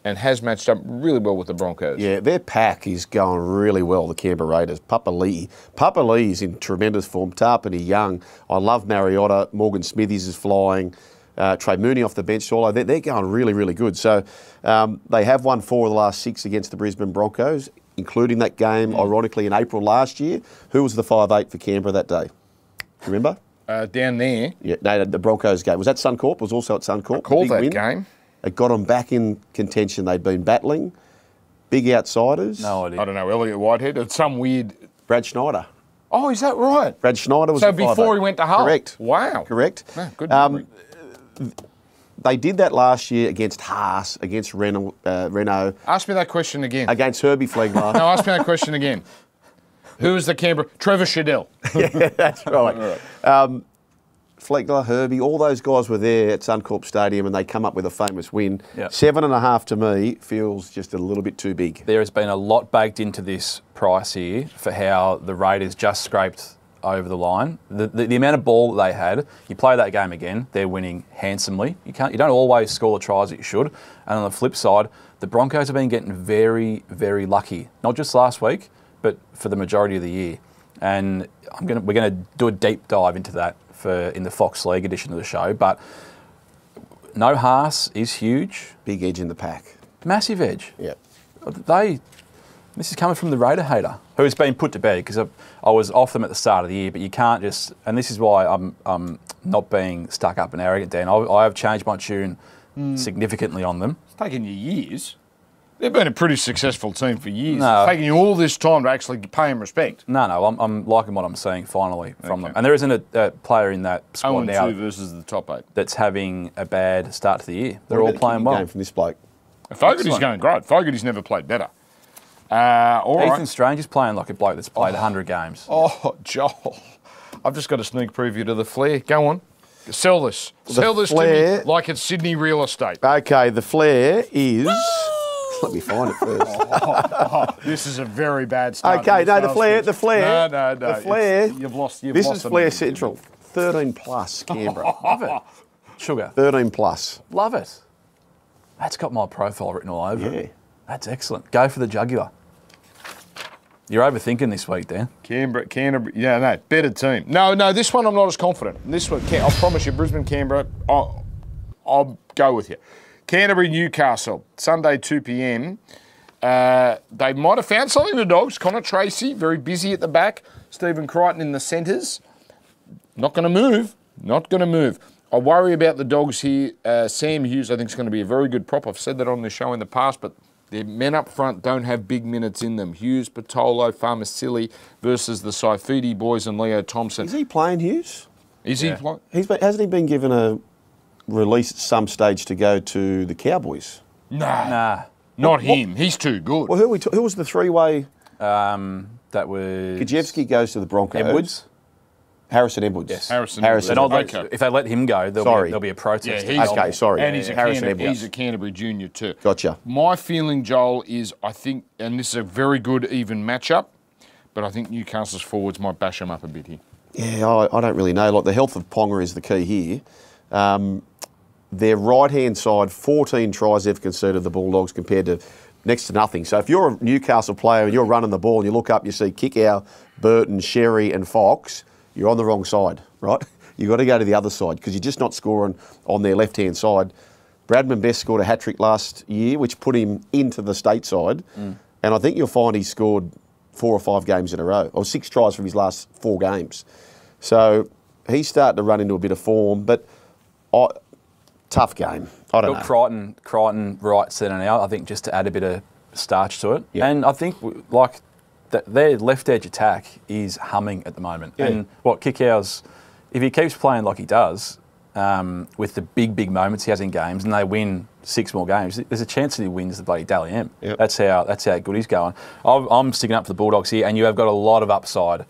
and has matched up really well with the Broncos. Yeah, their pack is going really well, the Canberra Raiders. Papali'i. Papa Lee is in tremendous form. Tapine Young. I love Mariota. Morgan Smithies is flying. Uh, Trey Mooney off the bench. All they're, they're going really, really good. So um, they have won four of the last six against the Brisbane Broncos, including that game, ironically, in April last year. Who was the five eight for Canberra that day? Remember? Uh, down there, Yeah, no, the Broncos game. Was that Suncorp? Was also at Suncorp. called that win. game. It got them back in contention. They'd been battling. Big outsiders. No idea. I don't know, Elliot Whitehead. It's some weird. Brad Schneider. Oh, is that right? Brad Schneider was So the before he went to Hull? Correct. Wow. Correct. Ah, good Um, they did that last year against Haas, against Renault, uh, Renault Ask me that question again. against Herbie Flegler. no, ask me that question again. Who is the Canberra? Trevor Shadell. That's right. Um, Flegler, Herbie, all those guys were there at Suncorp Stadium and they come up with a famous win. Yeah. Seven and a half to me feels just a little bit too big. There has been a lot baked into this price here for how the Raiders just scraped over the line. The, the, the amount of ball that they had, you play that game again, they're winning handsomely. You can't, you don't always score the tries that you should. And on the flip side, the Broncos have been getting very, very lucky. Not just last week, but for the majority of the year. And I'm gonna, we're going to do a deep dive into that for in the Fox League edition of the show. But no Haas is huge, Big edge in the pack. massive edge Yeah. they this is coming from the Raider hater who's been put to bed because I, I was off them at the start of the year, but you can't just and this is why I'm I'm not being stuck up and arrogant, Dan. I, I have changed my tune hmm. significantly on them. It's taken you years. They've been a pretty successful team for years. No. It's taken you all this time to actually pay them respect. No, no, I'm, I'm liking what I'm seeing finally from Okay. them, and there isn't a, a player in that squad 0 now 2 versus the top eight. that's having a bad start to the year. They're What all playing well. Game from this bloke. Fogarty's Excellent. going great. Fogarty's never played better. Uh, all right. Ethan Strange is playing like a bloke that's played 100 games. Oh, Joel. I've just got a sneak preview to the Flair. Go on. Sell this. Sell this to me like it's Sydney real estate. Okay, the flare is. Let me find it first. Oh, oh, oh, this is a very bad start. Okay, no, the flare, pitch. the flare, No, no, no. the flare. You've lost. You've this lost is Flare momentum. Central, 13 plus Canberra, Love it. Sugar. 13 plus. Love it. That's got my profile written all over Yeah. it. That's excellent. Go for the jugular. You're overthinking this week, Dan. Canberra, Canberra, yeah, no, better team. No, no, this one I'm not as confident. This one, Can- I promise you, Brisbane, Canberra, I'll, I'll go with you. Canterbury, Newcastle, Sunday 2 p.m. Uh, they might have found something in the dogs. Connor Tracy, very busy at the back. Stephen Crichton in the centres. Not going to move. Not going to move. I worry about the dogs here. Uh, Sam Hughes, I think, is going to be a very good prop. I've said that on the show in the past, but their men up front don't have big minutes in them. Hughes, Patolo, Farmasili versus the Saifiti boys and Leo Thompson. Is he playing Hughes? Is Yeah. he? pl- He's been, hasn't he been given a release at some stage to go to the Cowboys? Nah, Nah. not him. He's too good. Well, who, we t- who was the three-way? Um, that was Gajewski goes to the Broncos. Edwards. Harrison Edwards. Yes. Harrison Harrison. And Edwards. Okay. If they let him go, there'll, Sorry. be, there'll be a protest. Yeah, he's Okay, sorry. And he's a, Harrison Canterbury, Edwards. he's a Canterbury junior too. Gotcha. My feeling, Joel, is I think, and this is a very good even matchup, but I think Newcastle's forwards might bash him up a bit here. Yeah, I, I don't really know. Like the health of Ponga is the key here. Um, their right-hand side, 14 tries they've conceded the Bulldogs compared to next to nothing. So if you're a Newcastle player and you're running the ball and you look up, you see Kikau, Burton, Xerri, and Fox, you're on the wrong side, right? You've got to go to the other side because you're just not scoring on their left-hand side. Bradman Best scored a hat trick last year, which put him into the state side, mm. and I think you'll find he scored four or five games in a row, or six tries from his last four games. So he's starting to run into a bit of form, but I, tough game. I don't Look, know. Crichton, Crichton right centre now, I think just to add a bit of starch to it. Yeah. And I think, like, th- their left edge attack is humming at the moment. Yeah. And what Kikau's, if he keeps playing like he does, um, with the big, big moments he has in games, and they win six more games, there's a chance that he wins the bloody Dally M. Yep. That's how that's how good he's going. I'm, I'm sticking up for the Bulldogs here, and you have got a lot of upside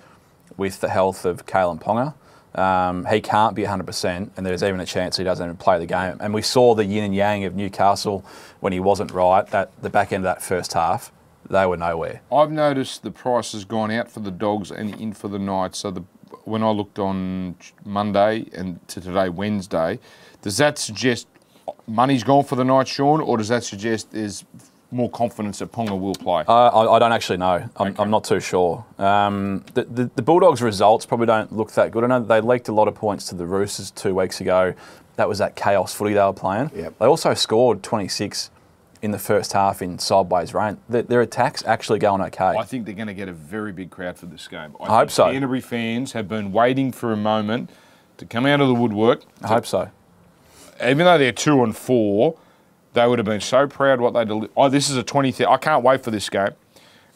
with the health of Kalyn Ponga. Um, he can't be 100%, and there's even a chance he doesn't even play the game. And we saw the yin and yang of Newcastle when he wasn't right. That the back end of that first half, they were nowhere. I've noticed the price has gone out for the dogs and in for the Knights. So the, when I looked on Monday and to today, Wednesday, does that suggest money's gone for the Knights, Sean, or does that suggest there's more confidence that Ponga will play? Uh, I, I don't actually know. I'm, I'm not too sure. Um, the, the, the Bulldogs' results probably don't look that good. I know they leaked a lot of points to the Roosters two weeks ago. That was that chaos footy they were playing. Yep. They also scored 26 in the first half in sideways rain. Their, their attack's actually going okay. I think they're going to get a very big crowd for this game. I, I hope so. Canterbury fans have been waiting for a moment to come out of the woodwork. I hope so. even though they're two and four, they would have been so proud what they delivered. Oh, this is a 20. Th- I can't wait for this game.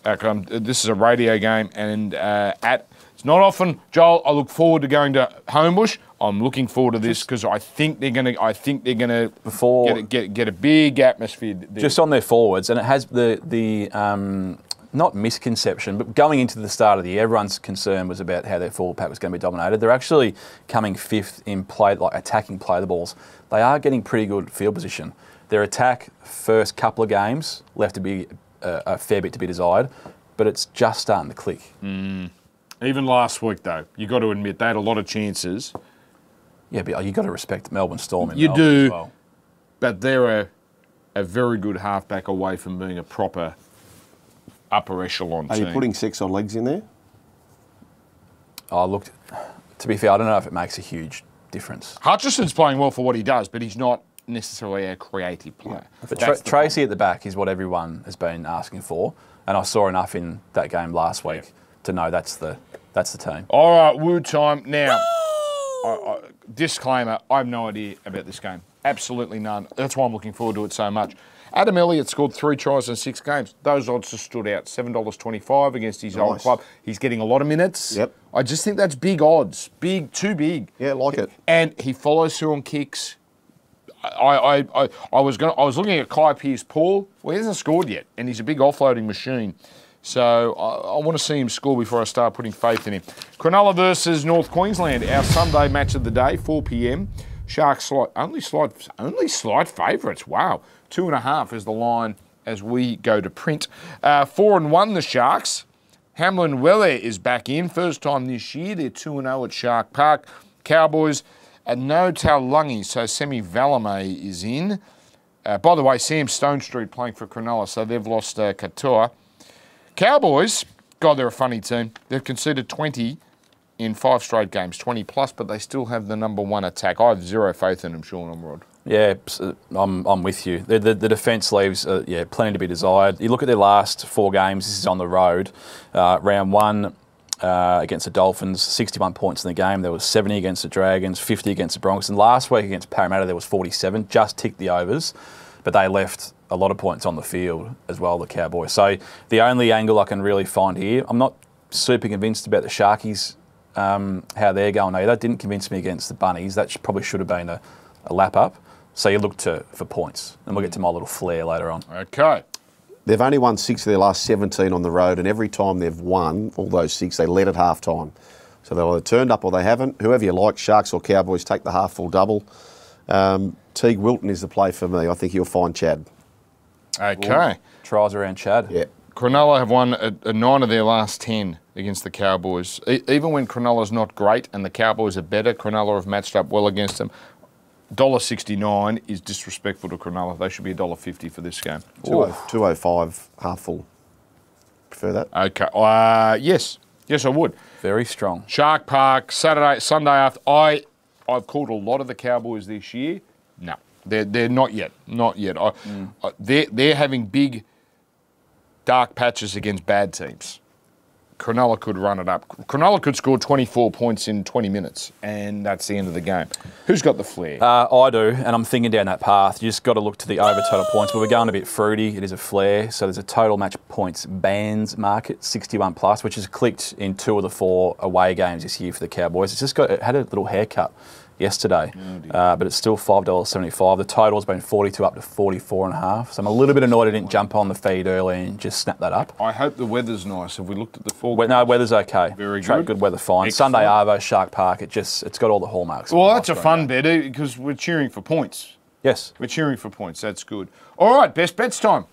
Uh, I'm- this is a radio game, and uh, at it's not often, Joel. I look forward to going to Homebush. I'm looking forward to this because I think they're gonna. I think they're gonna Before- get a, get, get a big atmosphere. there. Just on their forwards, and it has the the um, not misconception, but going into the start of the year, everyone's concern was about how their forward pack was going to be dominated. They're actually coming fifth in play, like attacking play the balls. They are getting pretty good field position. Their attack first couple of games left to be a, a fair bit to be desired, but it's just starting to click. Mm. Even last week, though, you've got to admit they had a lot of chances, Yeah, but you got to respect Melbourne Storm. In You Melbourne do. As well. but they're a, a very good halfback away from being a proper upper echelon Are team. you putting six on legs in there? Oh, look. To be fair, I don't know if it makes a huge difference. Hutchison's playing well for what he does, but he's not necessarily a creative player. But Tra- the Tracy at the back is what everyone has been asking for, and I saw enough in that game last week to know that's the that's the team. All right, Woo time. Now, I, I, disclaimer I have no idea about this game. Absolutely none. That's why I'm looking forward to it so much. Adam Elliott scored three tries in six games. Those odds just stood out. $7.25 against his old club. He's getting a lot of minutes. Yep. I just think that's big odds. Big, too big. Yeah, like it. And he follows through on kicks. I, I, I, was going. I was looking at Kai Pearce-Paul. Well, he hasn't scored yet, and he's a big offloading machine. So I, I want to see him score before I start putting faith in him. Cronulla versus North Queensland, our Sunday match of the day, 4 p.m. Sharks slight, only slight, only slight favourites. Wow, two and a half is the line as we go to print. Uh, four and one, the Sharks. Hamlin-Uele is back in, first time this year. They're 2 and 0 at Shark Park. Cowboys at no Taulagi, so Semi Valemei is in. Uh, by the way, Sam Stonestreet playing for Cronulla, so they've lost uh, Katoa. Cowboys, God, they're a funny team. They've conceded 20 in five straight games, 20 plus, but they still have the number one attack. I have zero faith in them, Sean Ormerod. Yeah, s- I'm, I'm with you. The, the, the defence leaves uh, yeah plenty to be desired. You look at their last four games. This is on the road. Uh, round one uh, against the Dolphins, 61 points in the game. There was 70 against the Dragons, 50 against the Broncos, and last week against Parramatta there was 47. Just ticked the overs, but they left a lot of points on the field as well. The Cowboys. So the only angle I can really find here, I'm not super convinced about the Sharkies. Um, how they're going either didn't convince me against the Bunnies. That sh- probably should have been a, a lap up. So you look to for points, and we'll get to my little flair later on. Okay. They've only won six of their last 17 on the road, and every time they've won all those six, they led at half time. So they've either turned up or they haven't. Whoever you like, Sharks or Cowboys, take the half full double. Um, Teig Wilton is the play for me. I think he'll find Chad. Okay. Tries around Chad. Yeah. Cronulla have won a, a nine of their last ten against the Cowboys. E- even when Cronulla's not great and the Cowboys are better, Cronulla have matched up well against them. Dollar sixty nine is disrespectful to Cronulla. They should be a dollar fifty for this game. 205 half full. Prefer that? Okay. Uh, yes. Yes, I would. Very strong. Shark Park Saturday, Sunday after. I I've called a lot of the Cowboys this year. No, they're they're not yet. Not yet. I, I, they're they're having big dark patches against bad teams. Cronulla could run it up. Cronulla could score 24 points in 20 minutes, and that's the end of the game. Who's got the flair? Uh, I do, and I'm thinking down that path. You just got to look to the over total points, but we're going a bit fruity. It is a flare, so there's a total match points bands market 61 plus, which has clicked in two of the four away games this year for the Cowboys. It's just got it had a little haircut yesterday, uh, but it's still five dollars seventy-five. The total's been 42 up to 44 and a half. So I'm a little bit annoyed I didn't jump on the feed early and just snap that up. I hope the weather's nice. Have we looked at the forecast? No, weather's okay. Very good. Good weather, fine. Excellent. Sunday Arvo, Shark Park. It just it's got all the hallmarks. Well, that's a fun bet eh, because we're cheering for points. Yes. We're cheering for points. That's good. All right, best bets time.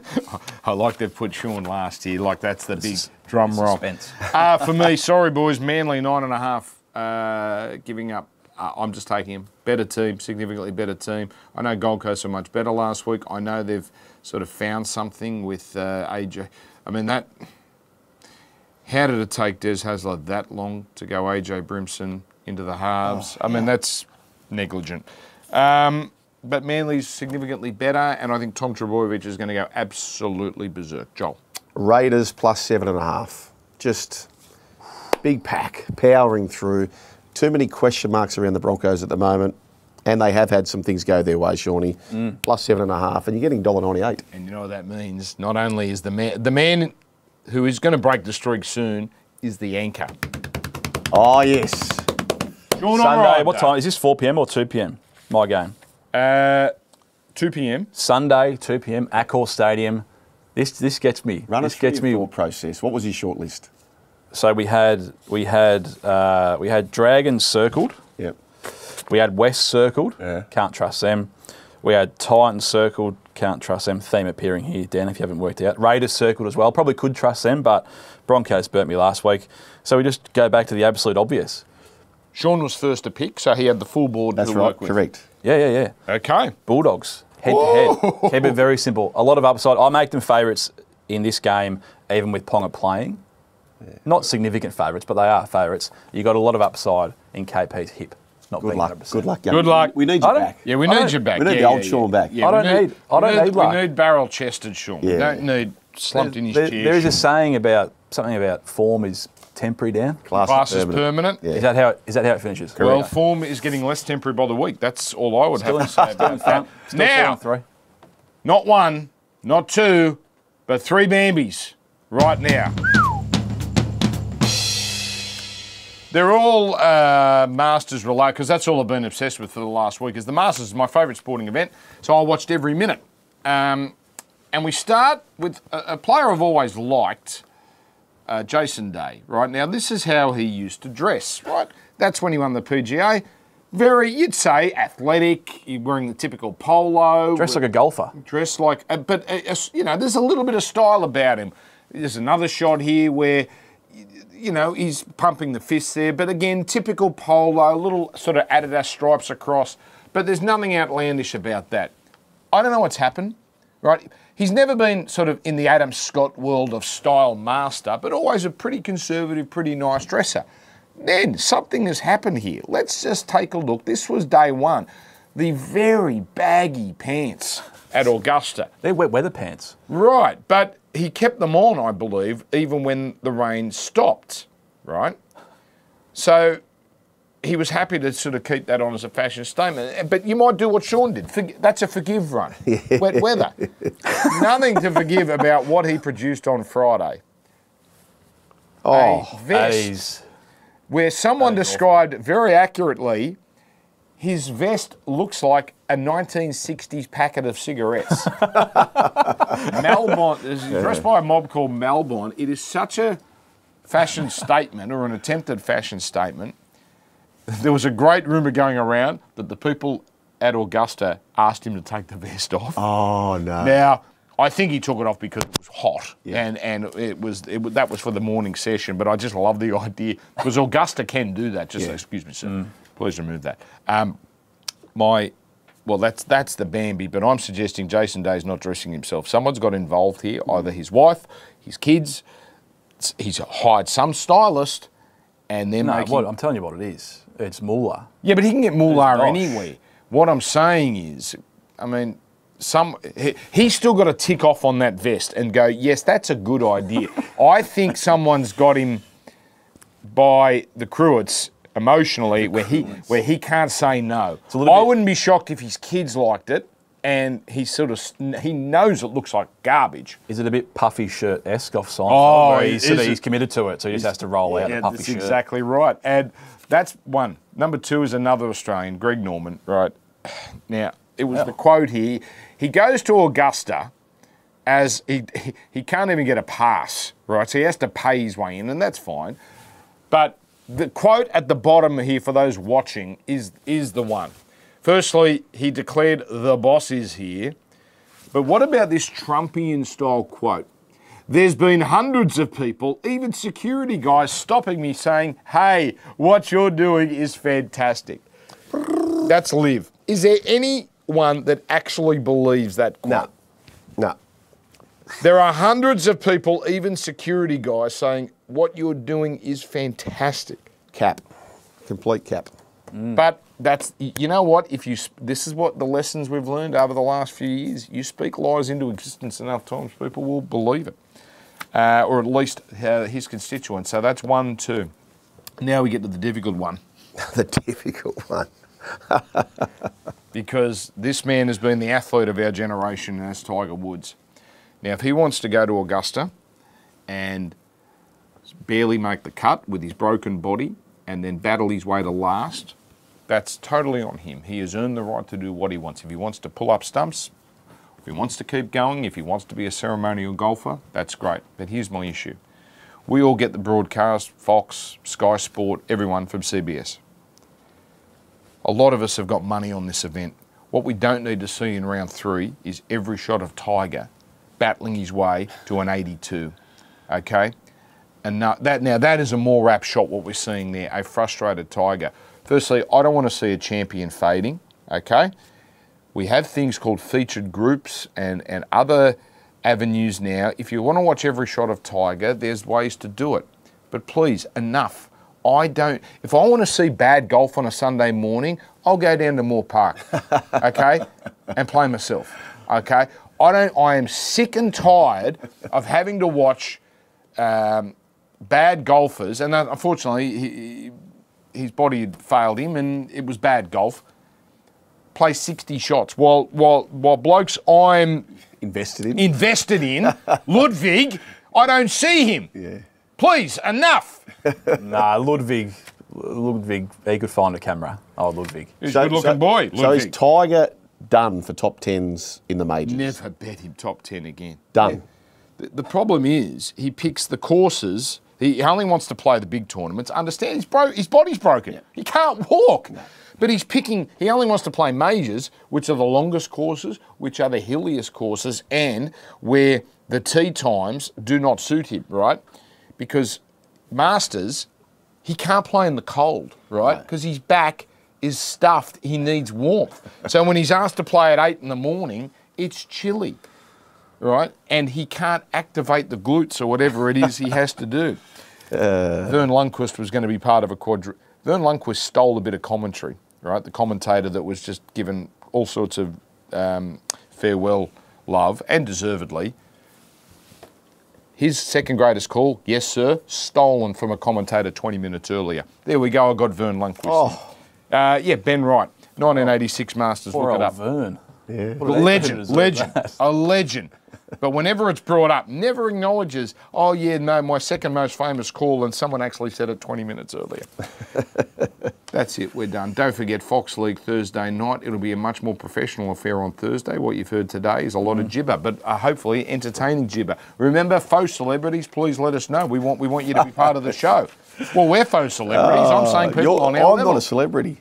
I like they've put Sean last here. Like that's the big drum roll. Uh, for me, sorry boys, Manly nine and a half. Uh, giving up. Uh, I'm just taking him. Better team, significantly better team. I know Gold Coast are much better last week. I know they've sort of found something with uh, AJ. I mean that. How did it take Des Hasler that long to go AJ Brimson into the halves? I mean, that's negligent. Um, but Manly's significantly better, and I think Tom Trebojevic is going to go absolutely berserk. Joel. Raiders plus seven and a half. Just big pack, powering through. Too many question marks around the Broncos at the moment. And they have had some things go their way, Shawnee. Mm. Plus seven and a half, and you're getting $1.98. And you know what that means? Not only is the man, the man who is going to break the streak soon is the anchor. Oh, yes. Sean Sunday. O'Reilly. What time is this? 4 p.m. or 2 p.m. My game. Uh, 2 p.m. Sunday, 2 p.m. Accor Stadium. This this gets me. Run this gets me. thought process. What was your shortlist? So we had we had uh, we had Dragons circled. Yep. We had West circled. Yeah. Can't trust them. We had Titans circled. Can't trust them. Theme appearing here, Dan, if you haven't worked out. Raiders circled as well. Probably could trust them, but Broncos burnt me last week. So we just go back to the absolute obvious. Sean was first to pick, so he had the full board That's to right. work with. Correct. Yeah, yeah, yeah. Okay. Bulldogs, head to head. Keep it very simple. A lot of upside. I make them favourites in this game, even with Ponga playing. Not significant favourites, but they are favourites. You got a lot of upside in KP's hip. Not Good being luck. 100%. Good luck. young Good luck. We need I you back. Yeah, we need don't- you back. we need yeah, the old yeah, Sean yeah. back. Yeah, I don't need- I don't we need luck. We need barrel-chested Sean. We Yeah. don't need slumped in his There- chair. there is a saying about something about form is temporary down. Class, Class is permanent. permanent. Yeah. Is that how it, is that how it finishes? Well, form is getting less temporary by the week. That's all I would Still have to say still about that. Still Now, three. not one, not two, but three Bambies right now. They're all uh, Masters related because that's all I've been obsessed with for the last week. Is the Masters is my favourite sporting event, so I watched every minute. Um, and we start with a, a player I've always liked, uh, Jason Day. Right now, this is how he used to dress. Right, that's when he won the PGA. Very, you'd say, athletic. He's wearing the typical polo. Dressed like a golfer. dressed like, uh, but uh, uh, you know, there's a little bit of style about him. There's another shot here where, you know, he's pumping the fist there, but again, typical polo, a little sort of Adidas stripes across, but there's nothing outlandish about that. I don't know what's happened, right? He's never been sort of in the Adam Scott world of style master, but always a pretty conservative, pretty nice dresser. Then something has happened here. Let's just take a look. This was day one. The very baggy pants at Augusta. They're wet weather pants. Right, but he kept them on, I believe, even when the rain stopped, right? So he was happy to sort of keep that on as a fashion statement. Eh, but you might do what Sean did. Forg- That's a forgive run. Wet weather. Nothing to forgive about what he produced on Friday. Oh, a vest is where someone described very accurately his vest looks like a 1960s packet of cigarettes. Melbourne is dressed by a mob called Malbon. It is such a fashion statement or an attempted fashion statement. There was a great rumour going around that the people at Augusta asked him to take the vest off. oh no. Now, I think he took it off because it was hot, Yeah. and and it was it, that was for the morning session. But I just love the idea because Augusta can do that. Just Yeah. excuse me, sir. Please remove that. Um, my, well, that's that's the Bambi. But I'm suggesting Jason Day's not dressing himself. Someone's got involved here. Either his wife, his kids. He's hired some stylist, and they're no. making. What I'm telling you, what it is. It's moolah. Yeah, but he can get Dosh. anywhere. What I'm saying is, I mean, some he, he's still got to tick off on that vest and go, yes, that's a good idea. I think someone's got him by the cruets emotionally, where he where he can't say no. I bit- wouldn't be shocked if his kids liked it, and he sort of he knows it looks like garbage. Is it a bit puffy shirt esque off Seinfeld? Oh, he's, he's committed to it, so he just has to roll out Yeah, the puffy that's shirt. exactly right. And that's one. Number two is another Australian, Greg Norman. Right. Now, it was the quote here. He goes to Augusta as he, he he can't even get a pass, right? So he has to pay his way in, and that's fine. But the quote at the bottom here for those watching is is the one. Firstly, he declared the boss is here. But what about this Trumpian style quote? There's been hundreds of people, even security guys, stopping me saying, hey, what you're doing is fantastic. That's live. Is there anyone that actually believes that quote? No. No. There are hundreds of people, even security guys, saying, what you're doing is fantastic. Cap. Complete cap. Mm. But that's you know what? If you this is what the lessons we've learned over the last few years. You speak lies into existence enough times, people will believe it, uh, or at least uh, his constituents. So that's one, two. Now we get to the difficult one the difficult one. because this man has been the athlete of our generation, and that's Tiger Woods. Now, if he wants to go to Augusta and barely make the cut with his broken body, and then battle his way to last. That's totally on him. He has earned the right to do what he wants. If he wants to pull up stumps, if he wants to keep going, if he wants to be a ceremonial golfer, that's great. But here's my issue. We all get the broadcast, Fox, Sky Sport, everyone from CBS. A lot of us have got money on this event. What we don't need to see in round three is every shot of Tiger battling his way to an 82. Okay? And now that, now that is a more rap shot what we're seeing there, a frustrated Tiger. Firstly, I don't want to see a champion fading. Okay? We have things called featured groups and, and other avenues now. If you want to watch every shot of Tiger, there's ways to do it. But please, enough. I don't. If I want to see bad golf on a Sunday morning, I'll go down to Moore Park, okay, and play myself, okay. I don't. I am sick and tired of having to watch um, bad golfers, and uh, unfortunately, he, his body had failed him, and it was bad golf. Play 60 shots while while while blokes I'm Invested in. invested in Ludvig, I don't see him. yeah. Please, enough. Nah, Ludvig. Ludvig, he could find a camera. Oh, Ludvig. He's a good-looking boy. So is Tiger done for top tens in the majors? Never bet him top 10 again. Done. The, the problem is he picks the courses. He only wants to play the big tournaments. Understand? He's bro- his body's broken. He can't walk. But he's picking. He only wants to play majors, which are the longest courses, which are the hilliest courses, and where the tee times do not suit him. Right? Because Masters, he can't play in the cold. Right? Because his back is stuffed. He needs warmth. so when he's asked to play at eight in the morning, it's chilly right? And he can't activate the glutes or whatever it is he has to do. Verne Lundquist was going to be part of a quadri. Verne Lundquist stole a bit of commentary, right? The commentator that was just given all sorts of um, farewell love, and deservedly. His second greatest call, yes, sir, stolen from a commentator 20 minutes earlier. There we go, I got Verne Lundquist. Oh. Uh, yeah, Ben Wright, 1986 Masters. Poor Look it up. Verne. Yeah. What did legend, legend, a legend. But whenever it's brought up, never acknowledges, oh, yeah, no, my second most famous call, and someone actually said it 20 minutes earlier. That's it, we're done. Don't forget Fox League Thursday night. It'll be a much more professional affair on Thursday. What you've heard today is a lot of gibber, but uh, hopefully entertaining gibber. Remember, faux celebrities, please let us know. We want, we want you to be part of the show. Well, we're faux celebrities. I'm saying people You're- on our I'm level. not a celebrity.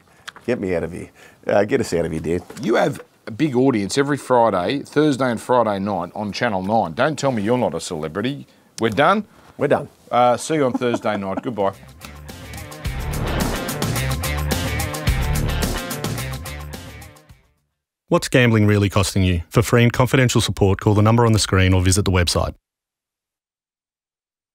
Get me out of here. Uh, get us out of here, Dan. You have a big audience every Friday, Thursday and Friday night on Channel 9. Don't tell me you're not a celebrity. We're done. We're done. Uh, see you on Thursday night. Goodbye. What's gambling really costing you? For free and confidential support, call the number on the screen or visit the website.